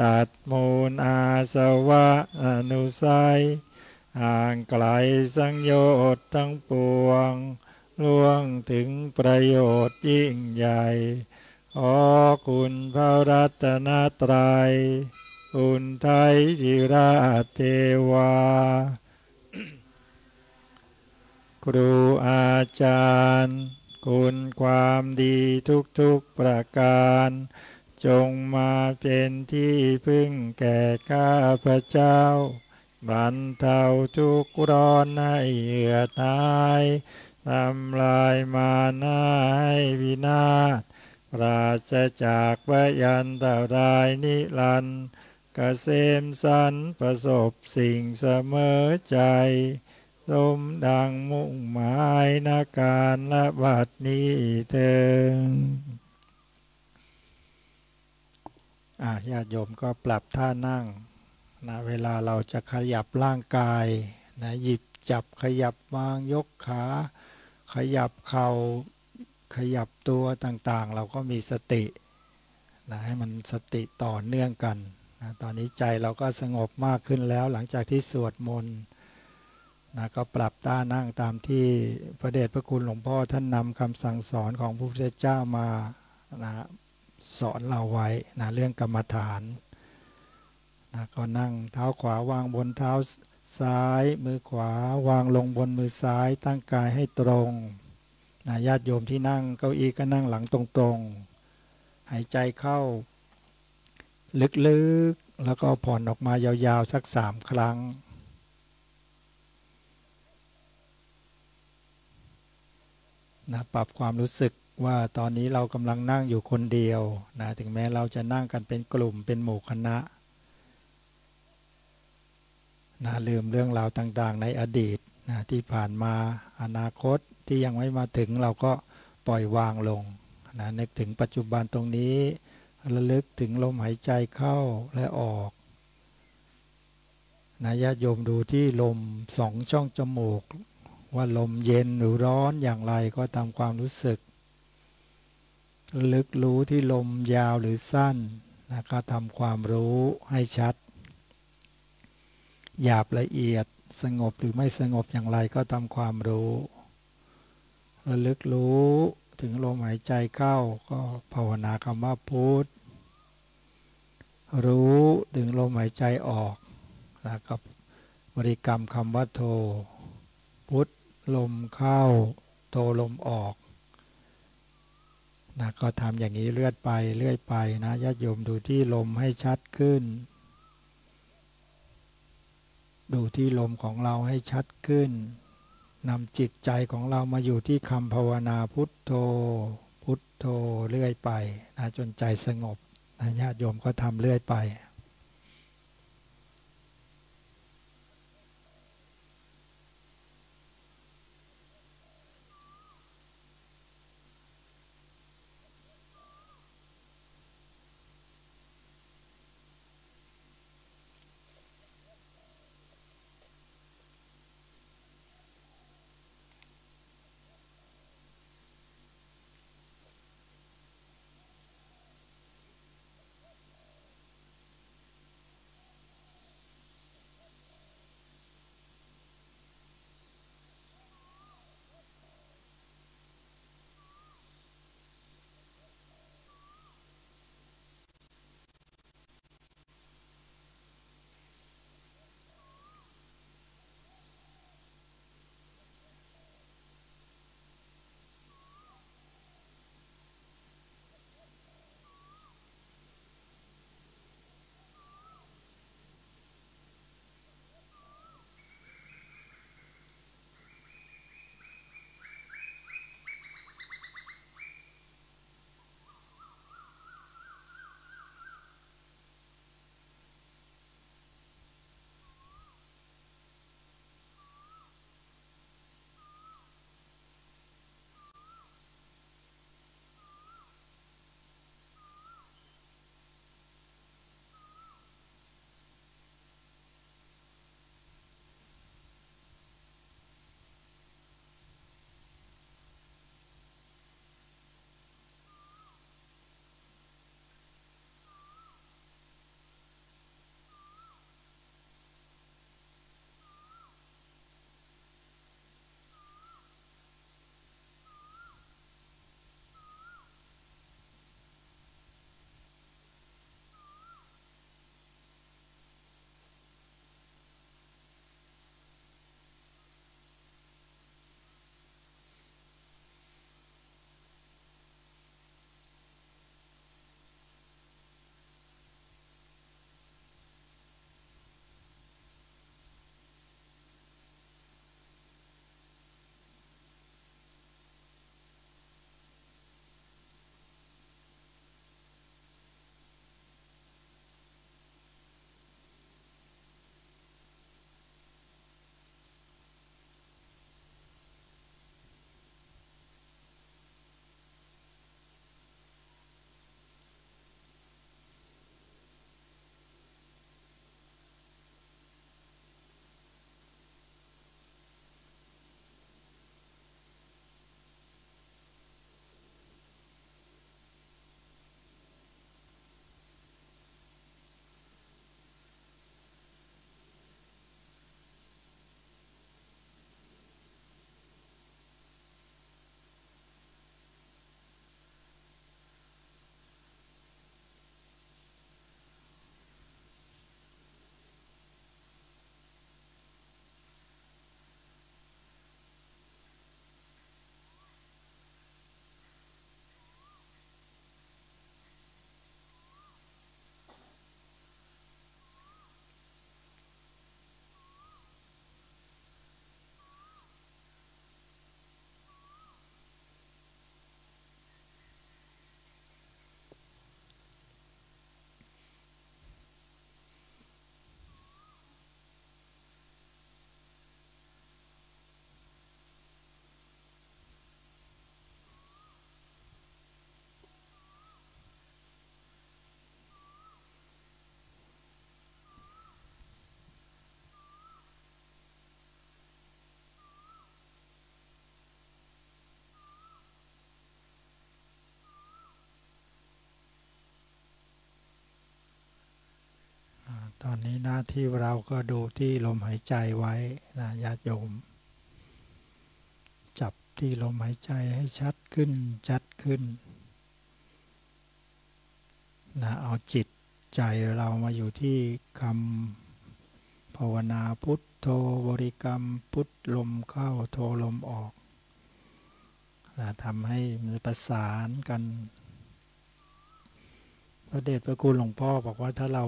ตัดมูลอาสวะอนุสัยห่างไกลสังโยชน์ทั้งปวง ล่วงถึงประโยชน์ยิ่งใหญ่ อคุณพระรัตนตรัยคุณไทยจิราเทวา ครูอาจารย์ คุณความดีทุกๆประการ จงมาเป็นที่พึ่งแก่ข้าพระเจ้าบรรเทาทุกข์ร้อนให้เหือดหายทำลายมานาให้วินาศ ปราศจากพยันตรายนิรันดร์เกษมสันประสบสิ่งเสมอใจ สมดังมุ่งหมายนาการละบัดนี้เถิงอะญาติโยมก็ปรับท่านั่งนะเวลาเราจะขยับร่างกายนะหยิบจับขยับวางยกขา ขยับเข่า ขยับตัวต่างๆ เราก็มีสตินะให้มันสติต่อเนื่องกันนะตอนนี้ใจเราก็สงบมากขึ้นแล้วหลังจากที่สวดมนต์นะก็ปรับท่านั่งตามที่พระเดชพระคุณหลวงพ่อท่านนำคำสั่งสอนของพระพุทธเจ้ามานะสอนเราไว้นะเรื่องกรรมฐานนะก็นั่งเท้าขวาวางบนเท้าซ้าย มือขวาวางลงบนมือซ้าย ตั้งกายให้ตรง นะญาติโยมที่นั่งเก้าอี้ก็นั่งหลังตรงๆ หายใจเข้า ลึกๆ แล้วก็ผ่อนออกมายาวๆ สักสามครั้ง นะปรับความรู้สึกว่าตอนนี้เรากำลังนั่งอยู่คนเดียวนะถึงแม้เราจะนั่งกันเป็นกลุ่มเป็นหมู่คณะนะลืมเรื่องราวต่างๆ ในอดีตนะที่ผ่านมาอนาคต ที่ยังไม่มาถึงเราก็ปล่อยวางลงนะนึกถึงปัจจุบันตรงนี้ระลึกถึงลมหายใจเข้าและออกนะญาติโยมดูที่ลมสองช่องจมูก ว่าลมเย็นหรือร้อนอย่างไรก็ตามความรู้สึก ลึกรู้ที่ลมยาวหรือสั้นนะก็ทำความรู้ให้ชัด หยาบละเอียดสงบหรือไม่สงบอย่างไรก็ทำความรู้ ระลึกรู้ถึงลมหายใจเข้าก็ภาวนาคำว่าพุทธรู้ถึงลมหายใจออกแล้วก็บริกรรมคำว่าโท พุทธลมเข้า โทลมออกนะก็ทำอย่างนี้เลื่อยไปเลื่อยไปนะญาติโยมดูที่ลมให้ชัดขึ้น ดูที่ลมของเราให้ชัดขึ้น นำจิตใจของเรามาอยู่ที่คำภาวนาพุทโธ พุทโธเรื่อยไปนะจนใจสงบนะญาติโยมก็ทำเรื่อยไป ตอนนี้หน้าที่เราก็ดูที่ลมหายใจไว้นะญาติโยม จับที่ลมหายใจให้ชัดขึ้นชัดขึ้นนะเอาจิตใจเรามาอยู่ที่คำภาวนาพุทโธบริกรรมพุทลมเข้าโทลมออกนะทำให้มันประสานกัน พระเดชพระคุณหลวงพ่อบอกว่าถ้าเรา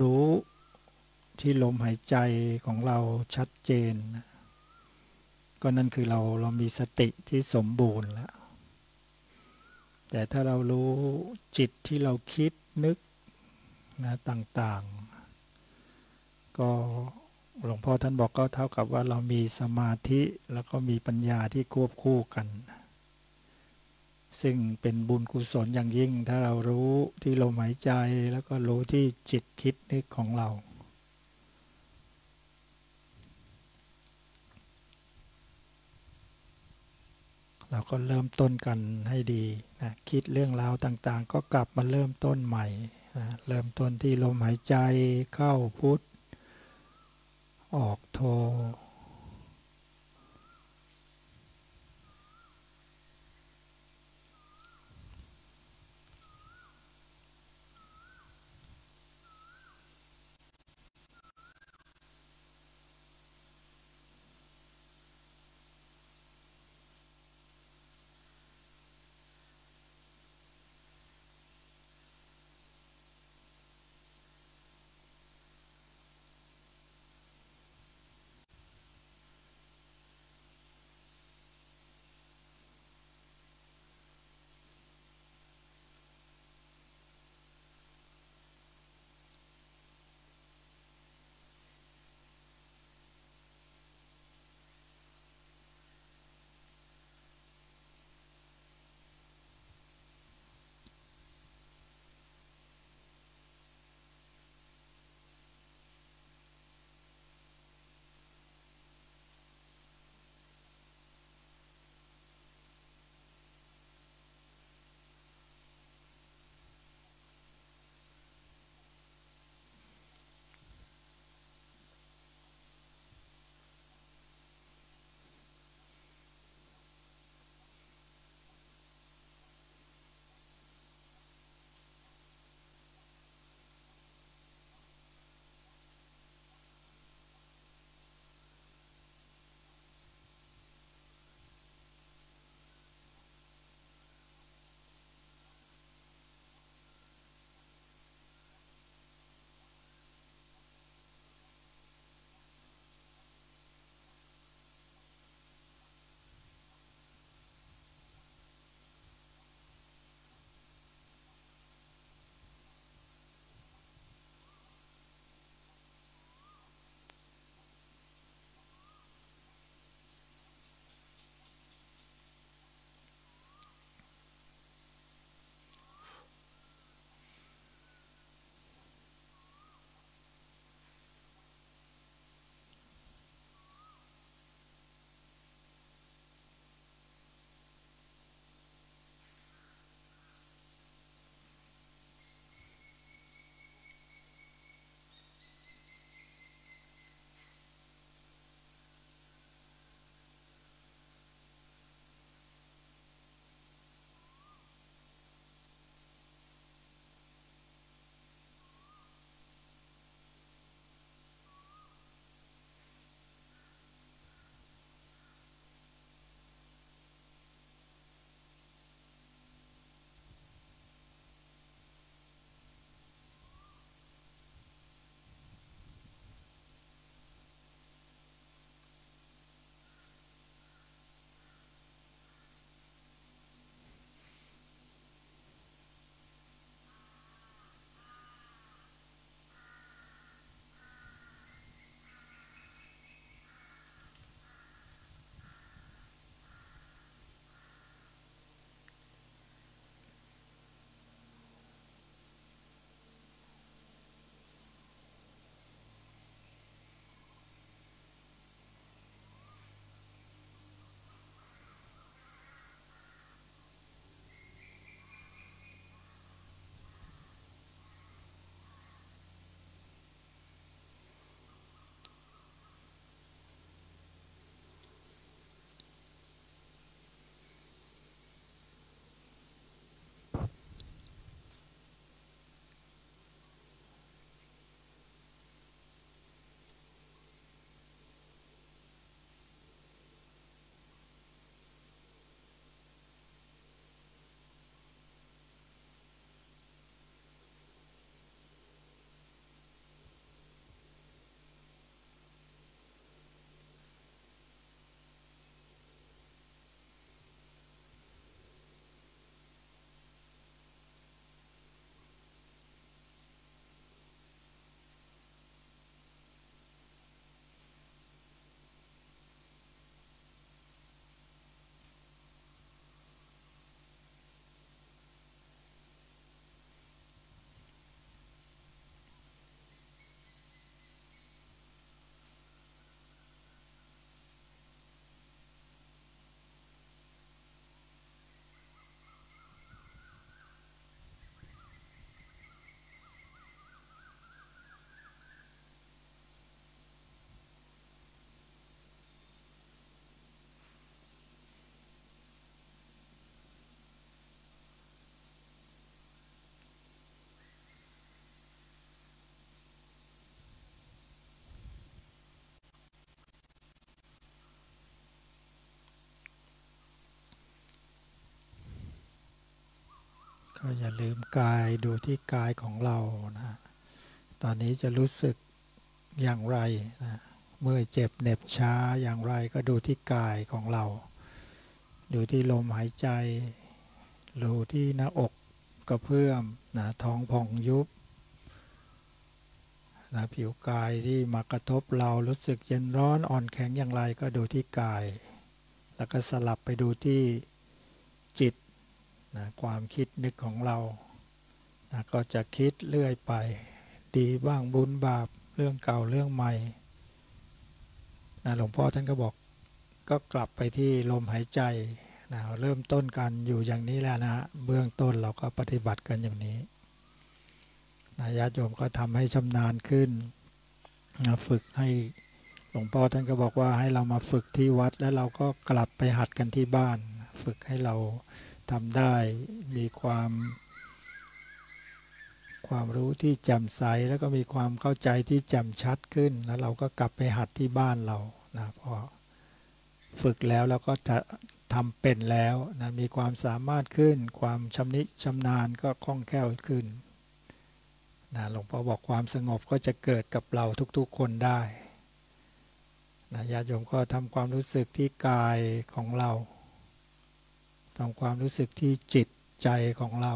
รู้ที่ลมหายใจของเราชัดเจน ก็นั่นคือเราเรามีสติที่สมบูรณ์แล้ว แต่ถ้าเรารู้จิตที่เราคิดนึกนะต่างๆ ก็หลวงพ่อท่านบอกก็เท่ากับว่าเรามีสมาธิแล้วก็มีปัญญาที่ควบคู่กัน ซึ่งเป็นบุญกุศลอย่างยิ่ง ถ้าเรารู้ที่ลมหายใจแล้วก็รู้ที่จิตคิดนึกของเรา เราก็เริ่มต้นกันให้ดีนะคิดเรื่องราวต่างๆ ก็กลับมาเริ่มต้นใหม่นะเริ่มต้นที่ลมหายใจเข้าพุทธออกโท ก็อย่าลืมกายดูที่กายของเรานะตอนนี้จะรู้สึกอย่างไรนะเมื่อเจ็บเหน็บช้าอย่างไรก็ดูที่กายของเรา ดูที่ลมหายใจ ดูที่หน้าอกกระเพื่อมนะท้องพองยุบนะผิวกายที่มากระทบเรารู้สึกเย็นร้อนอ่อนแข็งอย่างไรก็ดูที่กาย แล้วก็สลับไปดูที่จิต นะความคิดนึกของเรานะก็จะคิดเรื่อยไป ดีบ้างบุญบาปเรื่องเก่าเรื่องใหม่นะหลวงพ่อท่านก็บอกก็กลับไปที่ลมหายใจนะเริ่มต้นกันอยู่อย่างนี้แล้วนะเบื้องต้นเราก็ปฏิบัติกันอย่างนี้นะญาติโยมก็ทำให้ชำนาญขึ้นนะฝึกให้หลวงพ่อท่านก็บอกว่าให้เรามาฝึกที่วัดแล้วเราก็กลับไปหัดกันที่บ้าน ฝึกให้เรา ทำได้ มีความ ความรู้ที่แจ่มใสแล้วก็มีความเข้าใจที่แจ่มชัดขึ้น แล้วเราก็กลับไปหัดที่บ้านเรานะพอฝึกแล้วแล้วก็จะทำเป็นแล้วนะมีความสามารถขึ้น ความชำนิชำนาญก็คล่องแคล่วขึ้นนะหลวงพ่อบอกความสงบก็จะเกิดกับเราทุกๆคนได้นะญาติโยมก็ทำความรู้สึกที่กายของเรา ทำความรู้สึกที่จิตใจของเรา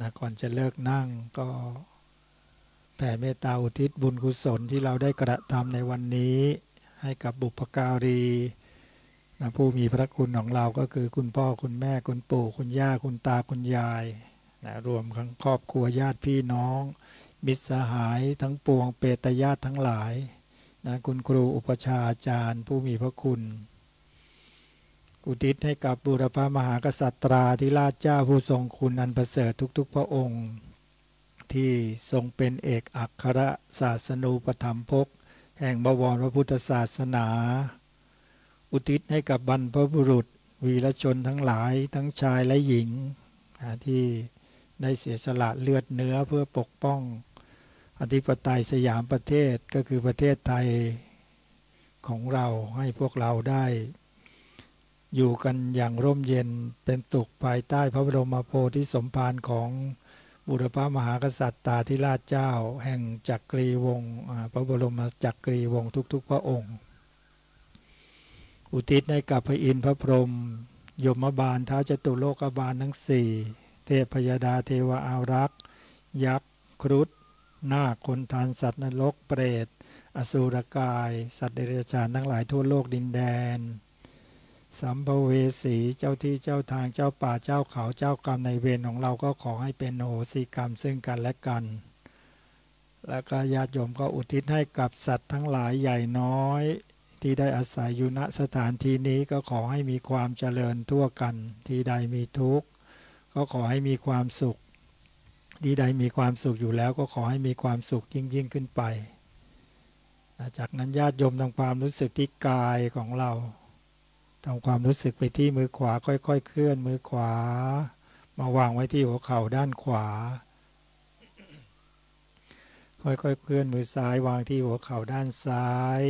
นะก่อนจะเลิกนั่งก็แผ่เมตตาอุทิศบุญกุศลที่เราได้กระทำในวันนี้ ให้กับบุพการีนะผู้มีพระคุณของเราก็คือคุณพ่อคุณแม่คุณปู่คุณย่าคุณตาคุณยายนะรวมทั้งครอบครัวญาติพี่น้อง มิตรสหายทั้งปวงเปตญาติทั้งหลายนะคุณครูอุปชาอาจารย์ ผู้มีพระคุณ อุทิศให้กับบุรพามหากษัตราธิราชเจ้าผู้ทรงคุณอันประเสริฐทุกๆ พระองค์ ที่ทรงเป็นเอกอัครศาสนูปธรรมภกแห่งบวรพระพุทธศาสนา อุทิศให้กับบรรพบุรุษ วีรชนทั้งหลายทั้งชายและหญิง ที่ได้เสียสละเลือดเนื้อเพื่อปกป้อง อธิปไตยสยามประเทศก็คือประเทศไทยของเราให้พวกเราได้ อยู่กันอย่างร่มเย็นเป็นตุกภายใต้พระบรมโพธิสมภารของบุรพมหากษัตริย์ตาธิราชเจ้า แห่งจักรีวงศ์พระบรมจักรีวงศ์ทุก ๆ พระองค์ อุทิศให้กับพระอินทร์พระพรหมยมบาลท้าจตุโลกบาลทั้งสี่เทพยดาเทวอารักษ์ ยักษ์ ครุฑนาคคนทานสัตว์นรกเปรต อสูรกาย สัตว์เดรัจฉานทั้งหลายทั่วโลกดินแดน สัมภเวสีเจ้าที่เจ้าทางเจ้าป่าเจ้าเขาเจ้ากรรมในเวรของเราก็ขอให้เป็นโหสิกรรมซึ่งกันและกัน แล้วก็ญาติโยมก็อุทิศให้กับสัตว์ทั้งหลายใหญ่น้อย ที่ได้อาศัยอยู่ณสถานที่นี้ก็ขอให้มีความเจริญทั่วกัน ที่ใดมีทุกข์ ก็ขอให้มีความสุข ที่ใดมีความสุขอยู่แล้วก็ขอให้มีความสุขยิ่งยิ่งขึ้นไป จากนั้นญาติโยมทำความรู้สึกที่กายของเรา ทำความรู้สึกไปที่มือขวาค่อยๆ เคลื่อนมือขวา มาวางไว้ที่หัวเข่าด้านขวา ค่อยๆ เคลื่อนมือซ้ายวางที่หัวเข่าด้านซ้าย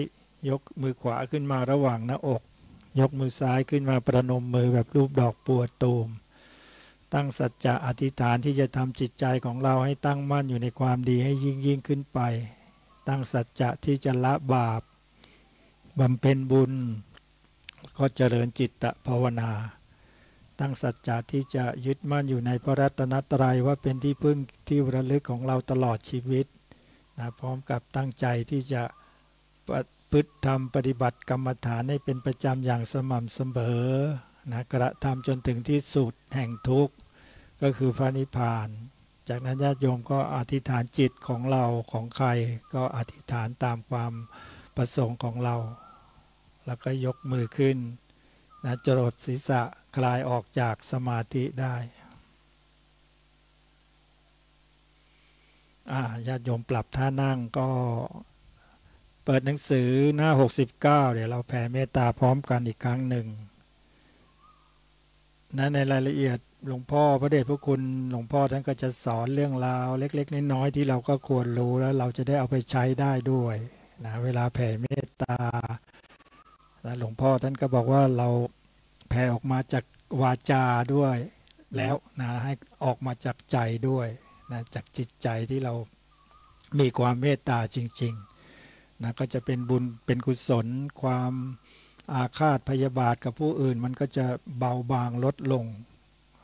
ยกมือขวาขึ้นมาระหว่างหน้าอก ยกมือซ้ายขึ้นมาประนมมือแบบรูปดอกปัวตูม ตั้งสัจจะอธิษฐานที่จะทำจิตใจของเราให้ตั้งมั่นอยู่ในความดีให้ยิ่งยิ่งขึ้นไป ตั้งสัจจะที่จะละบาปบำเพ็ญบุญ ก็เจริญจิตตภาวนา ตั้งสัจจะที่จะยึดมั่นอยู่ในพระรัตนตรัยว่าเป็นที่พึ่งที่ระลึกของเราตลอดชีวิตนะพร้อมกับตั้งใจที่จะพฤติธรรมปฏิบัติกรรมฐานให้เป็นประจำอย่างสม่ำเสมอนะกระทำจนถึงที่สุดแห่งทุกข์ก็คือพระนิพพาน จากนั้นญาติโยมก็อธิษฐานจิตของเราของใคร ก็อธิษฐานตามความประสงค์ของเรา แล้วก็ยกมือขึ้นนะจรดศีรษะคลายออกจากสมาธิได้ญาติโยมปรับท่านั่งก็เปิดหนังสือหน้า 69 เดี๋ยวเราแผ่เมตตาพร้อมกันอีกครั้งหนึ่งนะในรายละเอียดหลวงพ่อพระเดชพระคุณหลวงพ่อท่านก็จะสอนเรื่องราวเล็ก ๆ น้อยๆที่เราก็ควรรู้แล้วเราจะได้เอาไปใช้ได้ด้วยนะเวลาแผ่เมตตา หลวงพ่อท่านก็บอกว่าเราแผ่ออกมาจากวาจาด้วยแล้วนะให้ออกมาจากใจด้วยนะจากจิตใจที่เรามีความเมตตาจริงๆนะก็จะเป็นบุญเป็นกุศล ความอาฆาตพยาบาทกับผู้อื่น มันก็จะเบาบางลดลง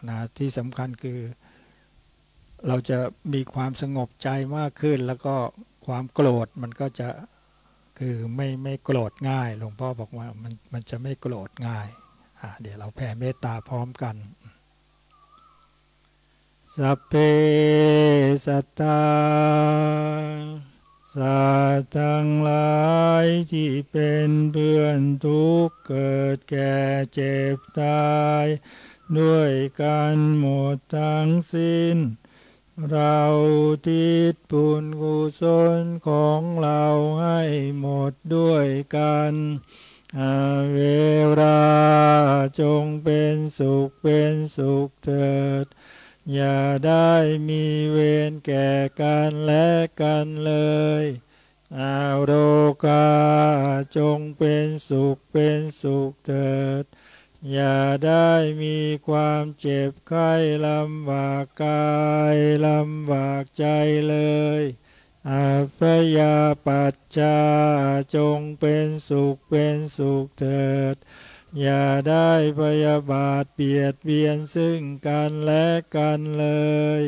นะที่สำคัญคือ เราจะมีความสงบใจมากขึ้น แล้วก็ความโกรธมันก็จะ คือไม่ไม่โกรธง่าย หลวงพ่อบอกว่ามันมันจะไม่โกรธง่ายเดี๋ยวเราแผ่เมตตาพร้อมกันสัพเพสัตตาสัตว์ทั้งหลายที่เป็นเพื่อนทุกเกิดแก่เจ็บตาย ด้วยกันหมดทั้งสิ้น เราทิศปุญกุศลของเราให้หมดด้วยกันอเวลาจงเป็นสุขเป็นสุขเถิด อย่าได้มีเวรแก่กันและกันเลยอาโรกาจงเป็นสุขเป็นสุขเถิด อย่าได้มีความเจ็บไข้ลำบากกายลำบากใจเลยอัพยาปัจจาจงเป็นสุขเป็นสุขเถิด อย่าได้พยาบาทเบียดเบียนซึ่งกันและกันเลย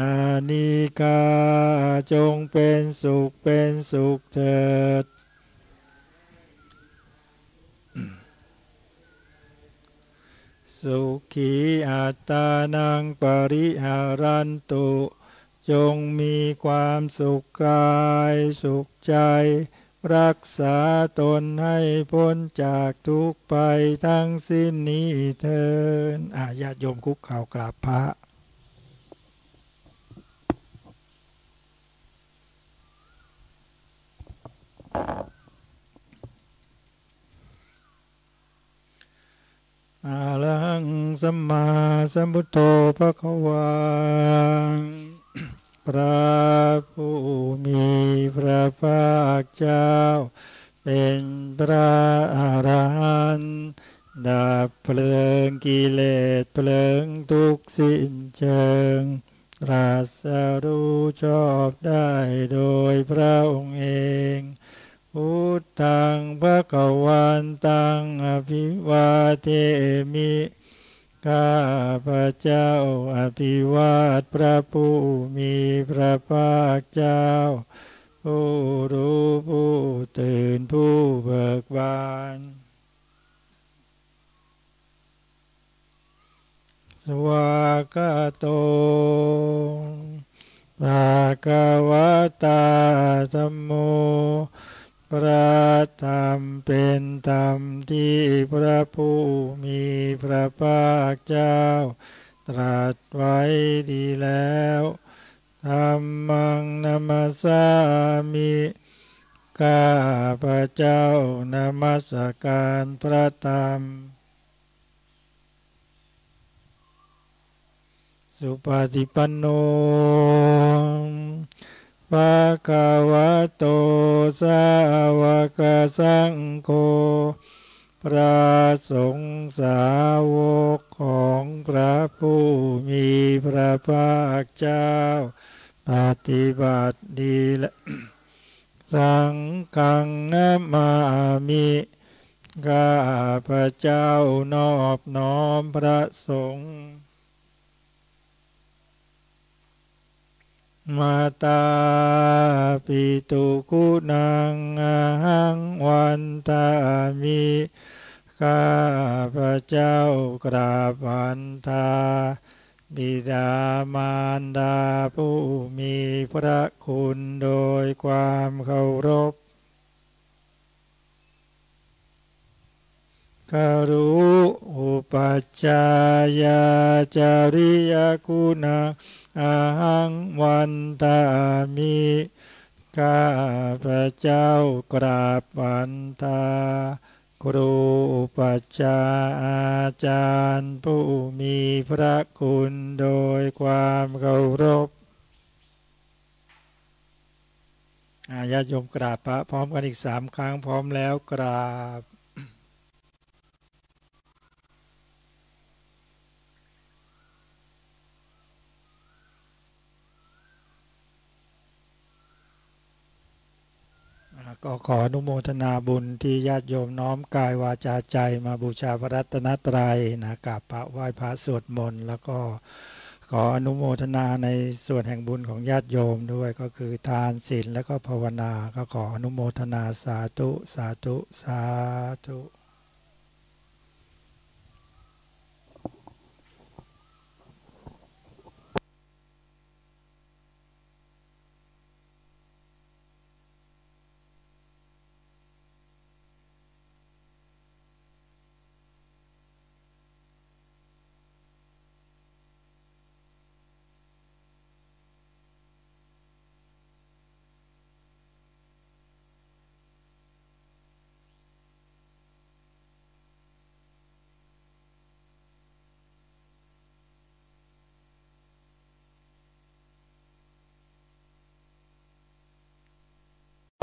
อานิกาจงเป็นสุขเป็นสุขเถิด สุขีอัตานังปริหารันตุ จงมีความสุขกายสุขใจ รักษาตนให้พ้นจากทุกไปทั้งสิ้นนี้เถินอาญาโยมคุกข่าวกราบพระ อาลังสัมมาสัมพุทโธพระควาพระผู้มีพระภาคเจ้า เป็นพระอรหันต์ดับเพลิงกิเลสเพลิงทุกสิ้นเชิงรัสรู้ชอบได้โดยพระองค์เอง พุทธังพระกวันตังอภิวาเทมิข้าพระเจ้าอภิวาทพระผู้มีพระภาคเจ้า ผู้รู้ผู้ตื่นผู้เบิกบาน สวากาโตภาควตาธรรมโม พระธรรมเป็นธรรมที่พระผู้มีพระภาคเจ้า ตรัสไว้ดีแล้วธรรมังนามาสามิข้าพระเจ้านามัสการพระธรรม สุปฏิปันโน ภะคะวะโตสาวกสังโฆพระสงฆ์สาวกของพระผู้มีพระภาคเจ้า ปฏิบัติดีและสังฆังนามามิข้าพระเจ้านอบน้อมพระสงฆ์ มาตาปิตุกุนังอาหังวันตามิข้าพระเจ้ากราบวันทาบิดามารดาผู้มีพระคุณโดยความเคารพกรุอุปัจจายาจริยคุณา อังวันตามิข้าพระเจ้ากราบวันตาครูปัจจาอาจารย์ผู้มีพระคุณโดยความเคารพอาญาโยมกราบพระพร้อมกันอีกสามครั้งพร้อมแล้วกราบ ก็ขออนุโมทนาบุญที่ญาติโยมน้อมกายวาจาใจมาบูชาพระรัตนตรัยนะกราบพระไหว้พระสวดมนต์แล้วก็ขออนุโมทนาในส่วนแห่งบุญของญาติโยมด้วยก็คือทานศีลแล้วก็ภาวนา ก็ขออนุโมทนาสาธุสาธุสาธุ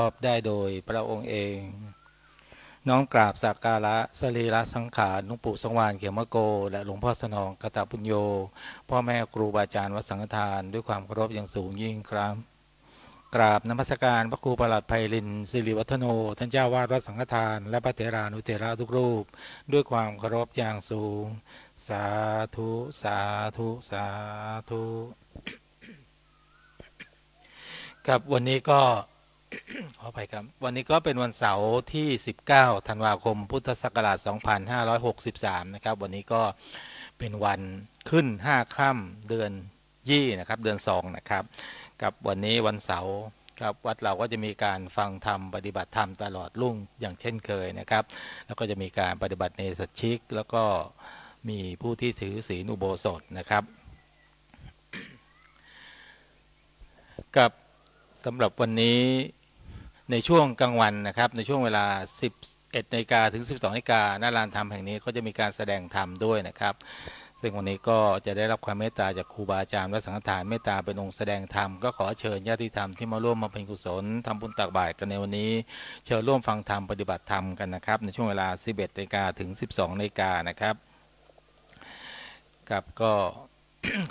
ชอบได้โดยพระองค์เอง น้องกราบสักการะสรีระสังขารหลวงปู่สงวานเขียมโก และหลวงพ่อสนองกตปุญโย พ่อแม่ครูบาอาจารย์วัดสังฆทาน ด้วยความเคารพอย่างสูงยิ่งครับ กราบนมัสการพระครูประหลัดไพลินสิริวัฒโน ท่านเจ้าวาดวัดสังฆทาน และพระเถรานุเถระทุกรูป ด้วยความเคารพอย่างสูง สาธุ สาธุ สาธุ ครับวันนี้ก็ ขออภัยครับ วันนี้ก็เป็นวันเสาร์ที่ 19 ธันวาคม พุทธศักราช 2563 นะครับ วันนี้ก็เป็นวันขึ้น 5 ค่ำเดือนยี่นะครับ เดือน 2 นะครับ กับวันนี้วันเสาร์ครับวัดเราก็จะมีการฟังธรรมปฏิบัติธรรมตลอดรุ่งอย่างเช่นเคยนะครับ แล้วก็จะมีการปฏิบัติในสัจชิก แล้วก็มีผู้ที่ถือศีลอุโบสถนะครับ กับสำหรับวันนี้ ในช่วงกลางวันนะครับ ในช่วงเวลา 11นาฬิกาถึง 12นาฬิกาหน้าลานธรรมแห่งนี้ก็จะมีการแสดงธรรมด้วยนะครับ ซึ่งวันนี้ก็จะได้รับความเมตตาจากครูบาอาจารย์และสังฆทานเมตตาเป็นองค์แสดงธรรมก็ขอเชิญญาติธรรมที่มาร่วมมาเป็นกุศลทำบุญตักบาตรกันในวันนี้ เชิญร่วมฟังธรรมปฏิบัติธรรมกันนะครับ ในช่วงเวลา 11นาฬิกาถึง 12นาฬิกานะครับกับก็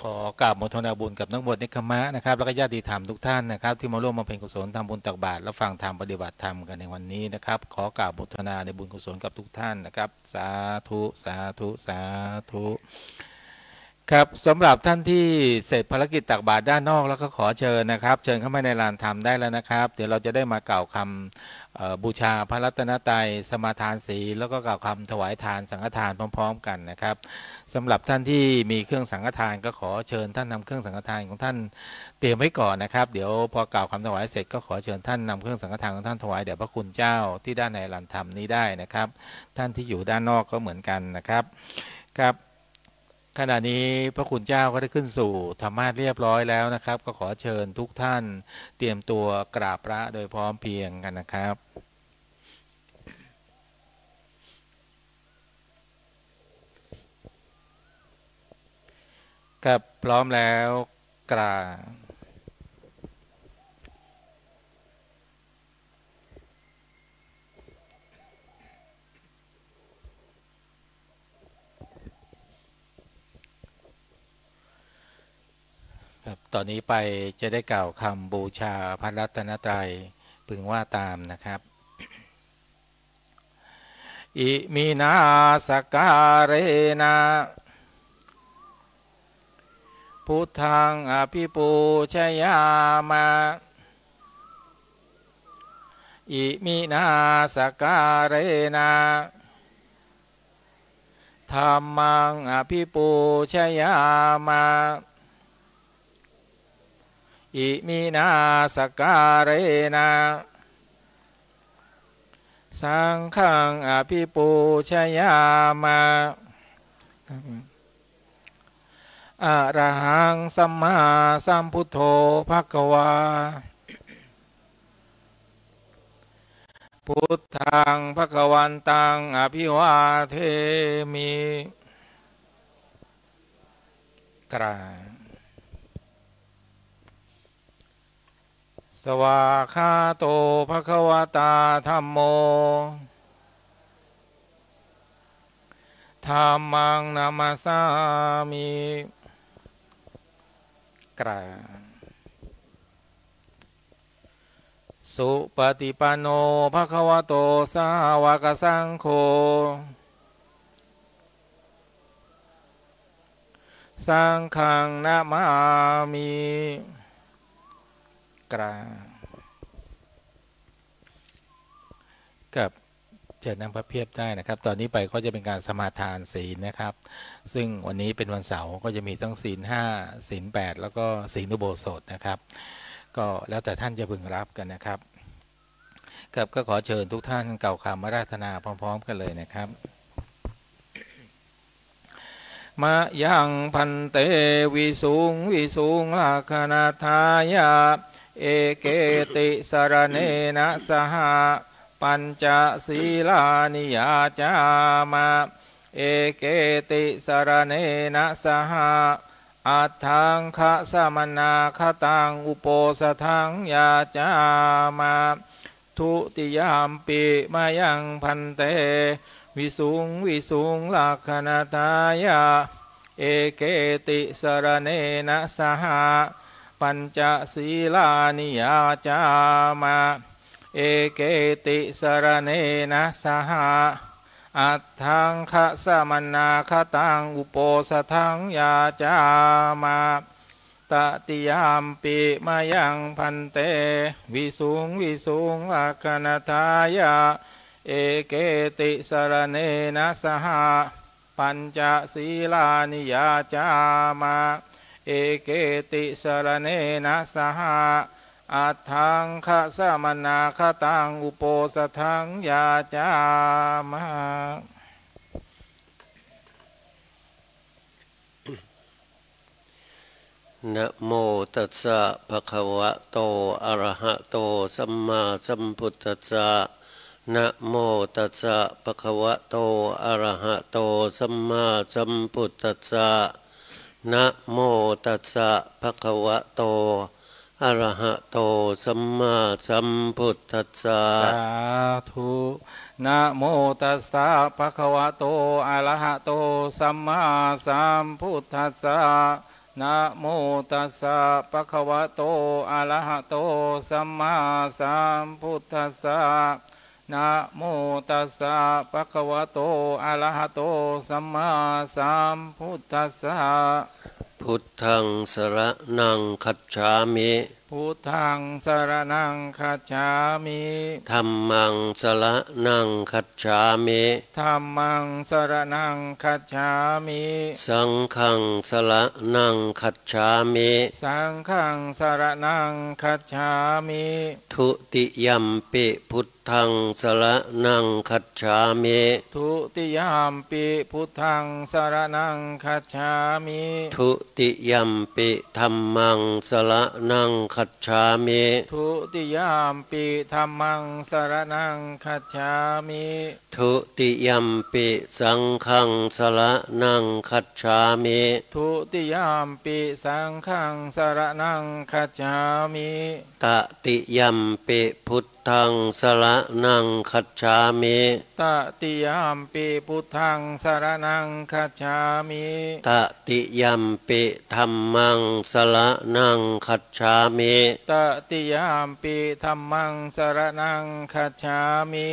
ขอกราบมทนาบุญกับนักบวชนิคมะนะครับแล้วก็ญาติธรรมทุกท่านนะครับที่มาร่วมมาเป็นกุศลทำบุญตักบาตรและฟังธรรมปฏิบัติธรรมกันในวันนี้นะครับ ขอกราบมทนาในบุญกุศลกับทุกท่านนะครับ สาธุสาธุสาธุครับสำหรับท่านที่เสร็จภารกิจตักบาตรด้านนอกแล้วก็ขอเชิญนะครับ เชิญเข้ามาในลานธรรมได้แล้วนะครับ เดี๋ยวเราจะได้มากล่าวคำเอ่อ บูชาพระรัตนตรัยสมาทานศีลแล้วก็กล่าวคำถวายทานสังฆทานพร้อม ๆ กันนะครับสำหรับท่านที่มีเครื่องสังฆทานก็ขอเชิญท่านนำเครื่องสังฆทานของท่านเตรียมไว้ก่อนนะครับเดี๋ยวพอกล่าวคำถวายเสร็จก็ขอเชิญท่านนำเครื่องสังฆทานของท่านถวายแด่พระคุณเจ้าที่ด้านในลานธรรมนี้ได้นะครับ ท่านที่อยู่ด้านนอกก็เหมือนกันนะครับครับ ขณะนี้พระคุณเจ้าก็ได้ขึ้นสู่ธรรมาสเรียบร้อยแล้วนะครับ ก็ขอเชิญทุกท่านเตรียมตัวกราบพระโดยพร้อมเพียงกันนะครับกับพร้อมแล้วกราบ ตอนนี้ไปจะได้กล่าวคำบูชาพระรัตนตรัยพึงว่าตามนะครับ อิมินาสการเรนะพุทธังอภิปูชยามะอิมินาสการเรนะธรรมังอภิปูชยามะ อิมินาสการเรนะสังฆังอภิปูชยามะอะระหังสัมมาสัมพุทโธภะคะวา พุทธังภะคะวันตังอภิวาเทมิกรา สวาคาโตภะควตาธัมโมธรรมังนามาสามิกราสุปฏิปันโนภะควโตสาวกสังโฆสังฆังนามามิ กรากับเชิญนั่งพระเพียบได้นะครับ ตอนนี้ไปก็จะเป็นการสมาทานศีลนะครับ ซึ่งวันนี้เป็นวันเสาร์ก็จะมีทั้งศีลห้าศีลแปดแล้วก็ศีลอุโบสถนะครับ ก็แล้วแต่ท่านจะพึงรับกันนะครับครับก็ขอเชิญทุกท่านเก่าคำมาราธนาพร้อม ๆ กันเลยนะครับมายังพันเตวิสุงวิสุงลาคนาทายา เอเกติสรเนนะสหปัญจศีลานิยาจามา เอเกติสรเนนะสหอัตถังคะสมนาคตังอุโปสทังยาจามา ทุติยามปิมายังพันเต วิสุงวิสุงลักขณทายา เอเกติสรเนนะสห ปัญจศีลานิยาจามา เอเกติสรเนนะสหอัตถังคะสมนาคตังอุโปสทังยาจามาตติยามปิมายังพันเต วิสุงวิสุงอาคณทายาเอเกติสรเนนะสหปัญจศีลานิยาจามา เอเกติสรเนนะสหอัตถังคะสมนาคตังอุโปสทังยาจามานะโมตัสสะภะคะวะโตอะระหะโตสัมมาสัมพุทธัสสะนะโมตัสสะภะคะวะโตอะระหะโตสัมมาสัมพุทธัสสะ นะโมตัสสะภะคะวะโตอะระหะโตสัมมาสัมพุทธัสสะสาธุนะโมตัสสะภะคะวะโตอะระหะโตสัมมาสัมพุทธัสสะนะโมตัสสะภะคะวะโตอะระหะโตสัมมาสัมพุทธัสสะ นะโมตัสสะภะคะวะโตอะระหะโตสัมมาสัมพุทธัสสะพุทธังสระนังคัจฉามิพุทธังสรณังคัจฉามิธัมมังสระนังคัจฉามิธัมมังสรณังคัจฉามิสังฆังสระนังคัจฉามิสังฆังสรณังคัจฉามิทุติยัมปิพุท ธังสระนังคัจฉามิทุติยามปิพุทธังสรณังคัจฉามิทุติยัมปิธัมมังสระนังคัจฉามิทุติยามปิธรรมังสรณังคัจฉามิทุติยัมปิสังฆังสระนังคัจฉามิทุติยามปิสังฆังสรณังคัจฉามิตติยัมปิพุท ธังสระนังคัจฉามิตติยามปิพุทธังสรณังคัจฉามิตติยัมปิธัมมังสระนังคัจฉามิตติยามปิธรรมังสรณังคัจฉามิ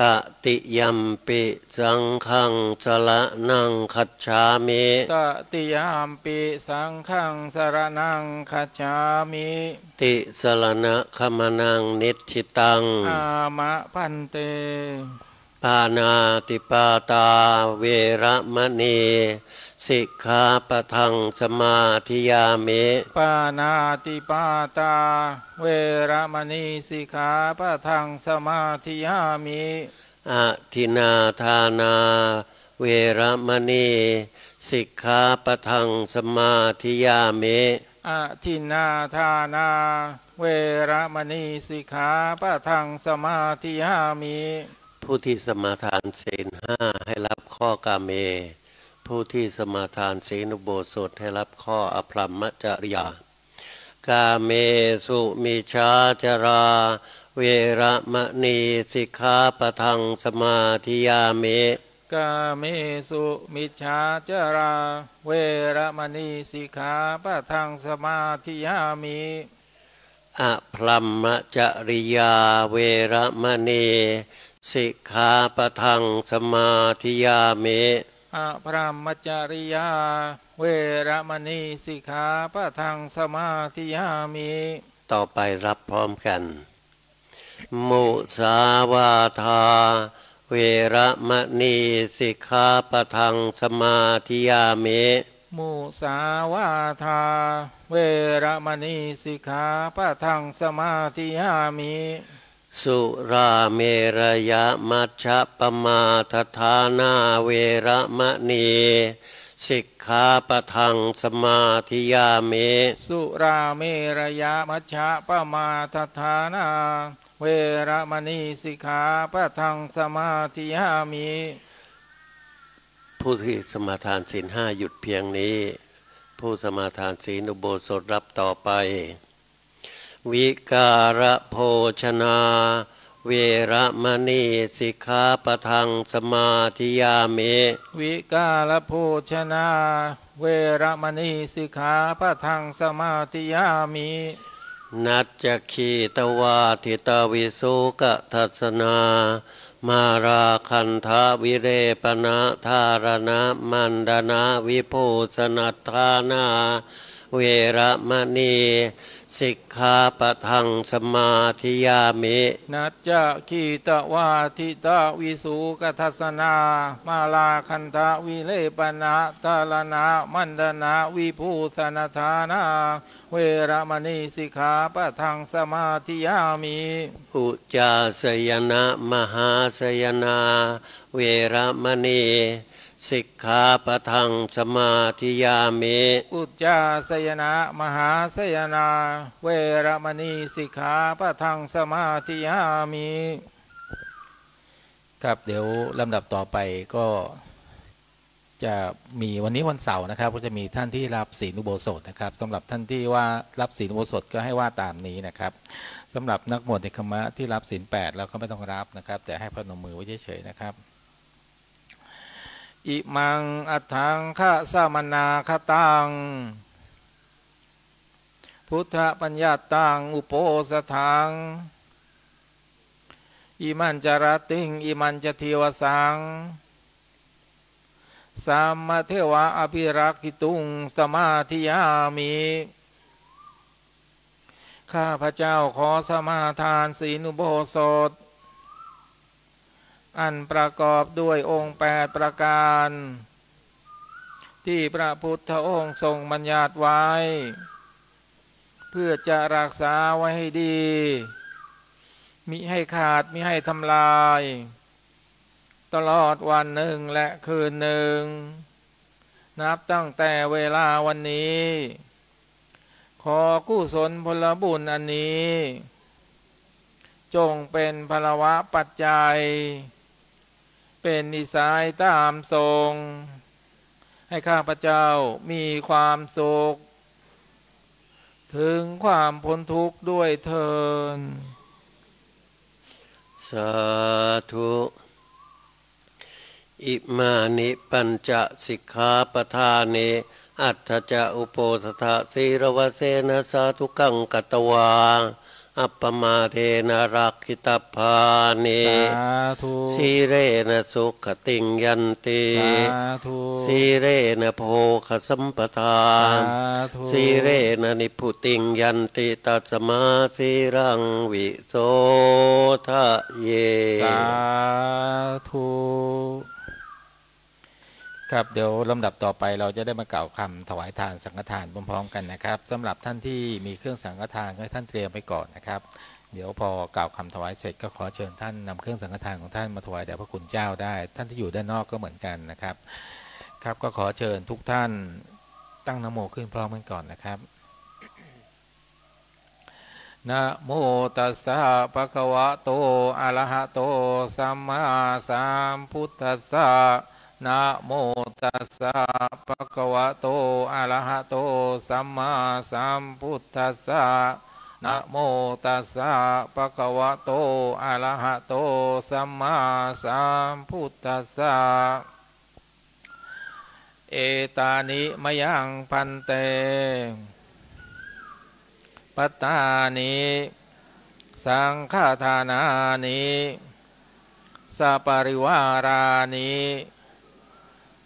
ตติยัมปิสังฆังสระนังคัจฉามิตติยามปิสังฆังสรณังคัจฉามิติสรณะขมนังนิทิตังอามะพันเตปานาติปาตาเวระมณี สิกขาปะทังสมาธิยามิปานาติปาตา เวระมณีสิกขาปะทังสมาธิยามิอะทินาทานา เวระมณีสิกขาปะทังสมาธิยามิอะทินนาทานา เวระมณีสิกขาปะทังสมาธิยามิผู้ที่สมาทานศีลห้าให้รับข้อกาเม ผู้ที่สมาทานศีลอุโบสถให้รับข้ออภรรมจริยากาเมสุมิชาจารา เวระมณีสิกขาปะทังสมาธิยามิกาเมสุมิจฉาจารา เวระมณีสิกขาปะทังสมาธิยามิออะพลัมมจริยาเวระมณีสิกขาปะทังสมาธิยามิ อะพรหมจริยา เวระมณีสิกขาปะทังสมาธิยามิต่อไปรับพร้อมกัน มุสาวาทา เวระมณีสิกขาปะทังสมาธิยามิมุสาวาทา เวระมณีสิกขาปะทังสมาธิยามิ สุราเมรยะมัชฌะปมาทฐานาเวระมณีสิกขาปะทังสมาธิยามิสุราเมรยะมัชฌะปมาทฐานา เวระมณีสิกขาปะทังสมาธิยามิ ผู้ที่สมาทานศีลห้าหยุดเพียงนี้ ผู้สมาทานศีลอุโบสถรับต่อไป วิการะโภชนา เวระมณีสิกขาปะทังสมาธิยามิวิกาลโภชนา เวระมณีสิกขาปะทังสมาธิยามินัจจคีตวาทิตวิสุกทัสนา มาราคันธาวิเรปนะธารณะมันดนาวิโพสนัทธานา เวระมณี สิกขาปะทังสมาธิยามินัจจคีตวาทิตาวิสุกทัสนา มาลาคันทาวิเลปนะตาลนามันดนาวิภูสนทานา เวระมณีสิกขาปะทังสมาธิยามิอุจจาสยนะมหาสยนา เวระมณี สิกขาปะทังสมาธิยามิอุจจาสยนะมหาสยนา เวรมณีสิกขาปะทังสมาธิยามิครับเดี๋ยวลำดับต่อไปก็จะมีวันนี้วันเสาร์นะครับ ก็จะมีท่านที่รับศีลอุโบสถนะครับสำหรับท่านที่ว่ารับศีลอุโบสถก็ให้ว่าตามนี้นะครับสำหรับนักบวชในคมะที่รับศีลแปดเราก็ไม่ต้องรับนะครับ แต่ให้พนมมือไว้เฉยๆนะครับ อิมังอัฏฐังคะสามนาคตัง พุทธปัญญาตัง อุโปสถัง อิมันจารติง อิมันจะเทวสัง สามมาเทวะอภิรักขิตุง สมาธิยามิข้าพระเจ้าขอสมาทานศีลอุโบสถ อันประกอบด้วยองค์แปดประการ ที่พระพุทธองค์ทรงบัญญัติไว้ เพื่อจะรักษาไว้ให้ดี มิให้ขาดมิให้ทำลาย ตลอดวันหนึ่งและคืนหนึ่ง นับตั้งแต่เวลาวันนี้ ขอกู้ศลพลบุญอันนี้ จงเป็นพลวะปัจจัย เป็นนิสัยตามทรง ให้ข้าพเจ้ามีความสุข ถึงความพ้นทุกข์ด้วยเทินสาธุอิมานิปัญจสิกขาปทาเน อัตถจะอุโปสถะสีรวเสนะสาธุกังกตวา อัปปมาเทนะรักขิตพาเนสาธุสีเรนะสุขติงยันติสาธุสีเรนะโภคสัมปทาสานธุสีเรนะนิพุติงยันติตัสมาสีรังวิโสทะเยสาธุ ครับเดี๋ยวลำดับต่อไปเราจะได้มากล่าวคำถวายทานสังฆทานพร้อมๆกันนะครับสำหรับท่านที่มีเครื่องสังฆทานให้ท่านเตรียมไปก่อนนะครับ เดี๋ยวพอกล่าวคำถวายเสร็จก็ขอเชิญท่านนำเครื่องสังฆทานของท่านมาถวายแด่พระคุณเจ้าได้ ท่านที่อยู่ด้านนอกก็เหมือนกันนะครับ ครับก็ขอเชิญทุกท่านตั้งนโมขึ้นพร้อมกันก่อนนะครับนะโมตัสสะภะคะวะโตอะระหะโตสัมมาสัมพุทธัสสะ นะโมตัสสะภะคะวะโตอะระหะโตสัมมาสัมพุทธัสสะนะโมตัสสะภะคะวะโตอะระหะโตสัมมาสัมพุทธัสสะเอตานิมยังพันเตปปัตตานิสังฆทานานิสัปริวารานิ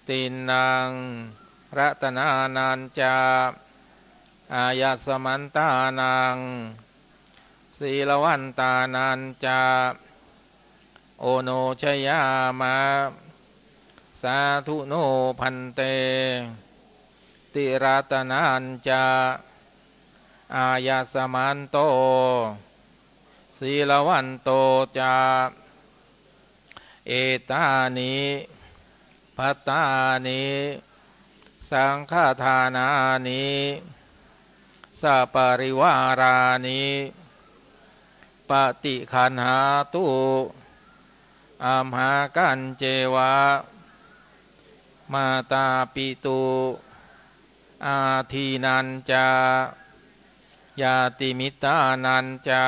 ตินังรัตนานันจาอายาสมันตานังศีลวันตานันจาโอโนชยามะสาธุโนพันเต ติรัตนันจาอายาสมันโตศีลวันโตจาเอตานิ พัตตานิสังฆทานานิสัปริวารานิปฏิคันหาตุอัมหากันเจวะ มาตาปิตุอาทีนันจายาติมิตานันจา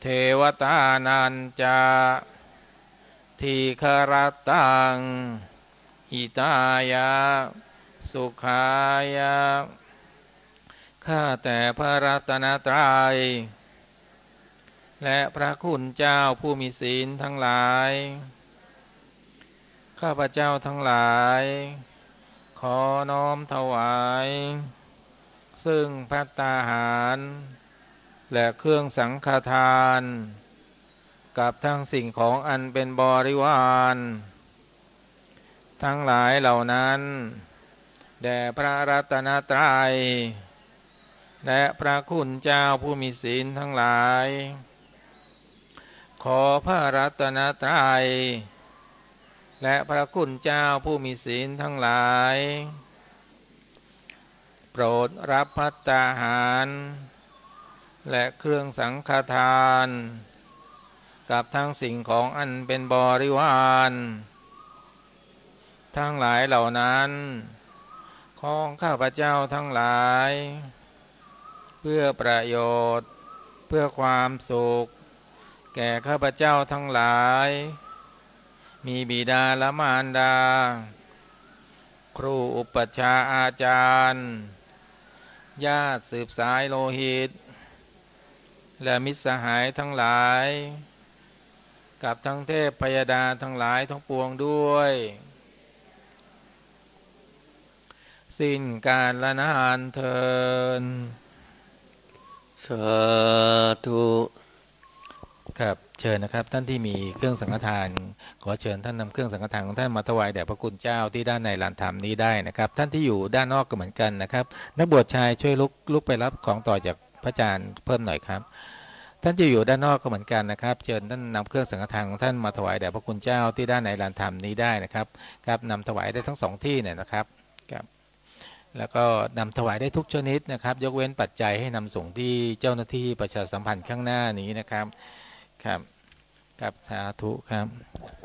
เทวตานันจา ทีครตังหิตายะ สุขายะ ข้าแต่พระรัตนตรัย และพระคุณเจ้าผู้มีศีลทั้งหลาย ข้าพระเจ้าทั้งหลาย ขอน้อมถวาย ซึ่งพัตตาหาร และเครื่องสังฆทาน กับทั้งสิ่งของอันเป็นบริวาร ทั้งหลายเหล่านั้น แด่พระรัตนตรัย และพระคุณเจ้าผู้มีศีลทั้งหลาย ขอพระรัตนตรัย และพระคุณเจ้าผู้มีศีลทั้งหลาย โปรดรับพัตตาหาร และเครื่องสังฆทาน กับทั้งสิ่งของอันเป็นบริวาร ทั้งหลายเหล่านั้น ของข้าพเจ้าทั้งหลาย เพื่อประโยชน์ เพื่อความสุข แก่ข้าพเจ้าทั้งหลาย มีบิดาและมารดา ครูอุปัชฌาอาจารย์ญาติสืบสายโลหิต และมิตรสหายทั้งหลาย กับทั้งเทพพยดาทั้งหลายทั้งปวงด้วย สิ้นการละนานเทินสาธุครับเชิญนะครับท่านที่มีเครื่องสังฆทาน ขอเชิญท่านนำเครื่องสังฆทานของท่านมาถวายแด่พระคุณเจ้าที่ด้านในลานธรรมนี้ได้นะครับ ท่านที่อยู่ด้านนอกก็เหมือนกันนะครับ นักบวชชายช่วยลุกลุกไปรับของต่อจากพระอาจารย์เพิ่มหน่อยครับ ท่านจะอยู่ด้านนอกก็เหมือนกันนะครับ เชิญท่านนำเครื่องสังฆทานของท่านมาถวายแด่พระคุณเจ้าที่ด้านในลานธรรมนี้ได้นะครับครับนำถวายได้ทั้งสองที่เนี่ยนะครับครับ แล้วก็นำถวายได้ทุกชนิดนะครับ ยกเว้นปัจจัยให้นำส่งที่เจ้าหน้าที่ประชาสัมพันธ์ข้างหน้านี้นะครับครับกับสาธุครับ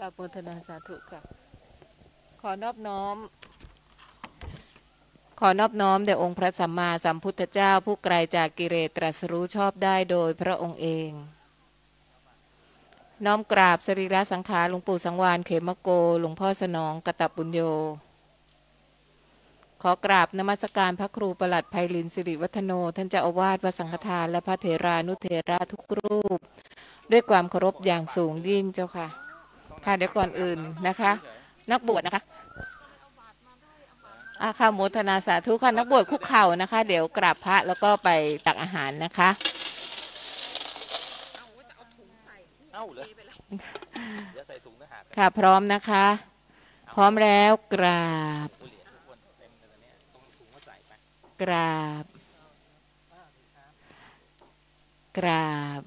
กราบโมทนาสาธุค่ะขอนอบน้อม ขอนอบน้อมแด่องค์พระสัมมาสัมพุทธเจ้าผู้ไกลจากกิเลสตรัสรู้ชอบได้โดยพระองค์เอง น้อมกราบสรีระสังขารหลวงปู่สังวานเขมโกหลวงพ่อสนองกตบุญโย ขอกราบนมัสการพระครูประหลัดไพลินสิริวัฒโน ท่านเจ้าอาวาสวัดสังฆทานและพระเถรานุเถระทุกรูป ด้วยความเคารพอย่างสูงยิ่งเจ้าค่ะ ค่ะเดี๋ยวก่อนอื่นนะคะ นักบวชนะคะอาค่ะโมทนาสาธุค่ะนักบวชคุกเข่านะคะ เดี๋ยวกราบพระแล้วก็ไปตักอาหารนะคะ เอ้าเลยค่ะพร้อมนะคะ พร้อมแล้วกราบกราบ กราบ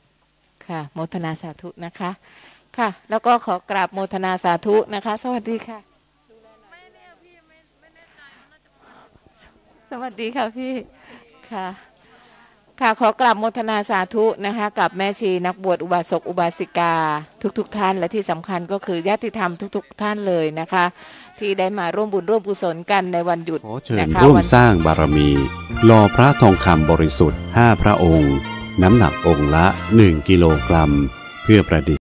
ค่ะโมทนาสาธุนะคะ ค่ะ แล้วก็ขอกราบโมทนาสาธุนะคะ สวัสดีค่ะสวัสดีค่ะพี่ค่ะ ค่ะขอกราบโมทนาสาธุนะคะกับแม่ชีนักบวชอุบาสกอุบาสิกา ทุกๆทท่านและที่สำคัญก็คือญาติธรรมทุก ๆ ท่านเลยนะคะ ที่ได้มาร่วมบุญร่วมกุศลกันในวันหยุดขอเชิญนะคะร่วมวันสร้างบารมีหล่อพระทองคำบริสุทธิ์ 5 พระองค์ น้ำหนักองค์ละ 1 กิโลกรัม เพื่อประดิษฐ์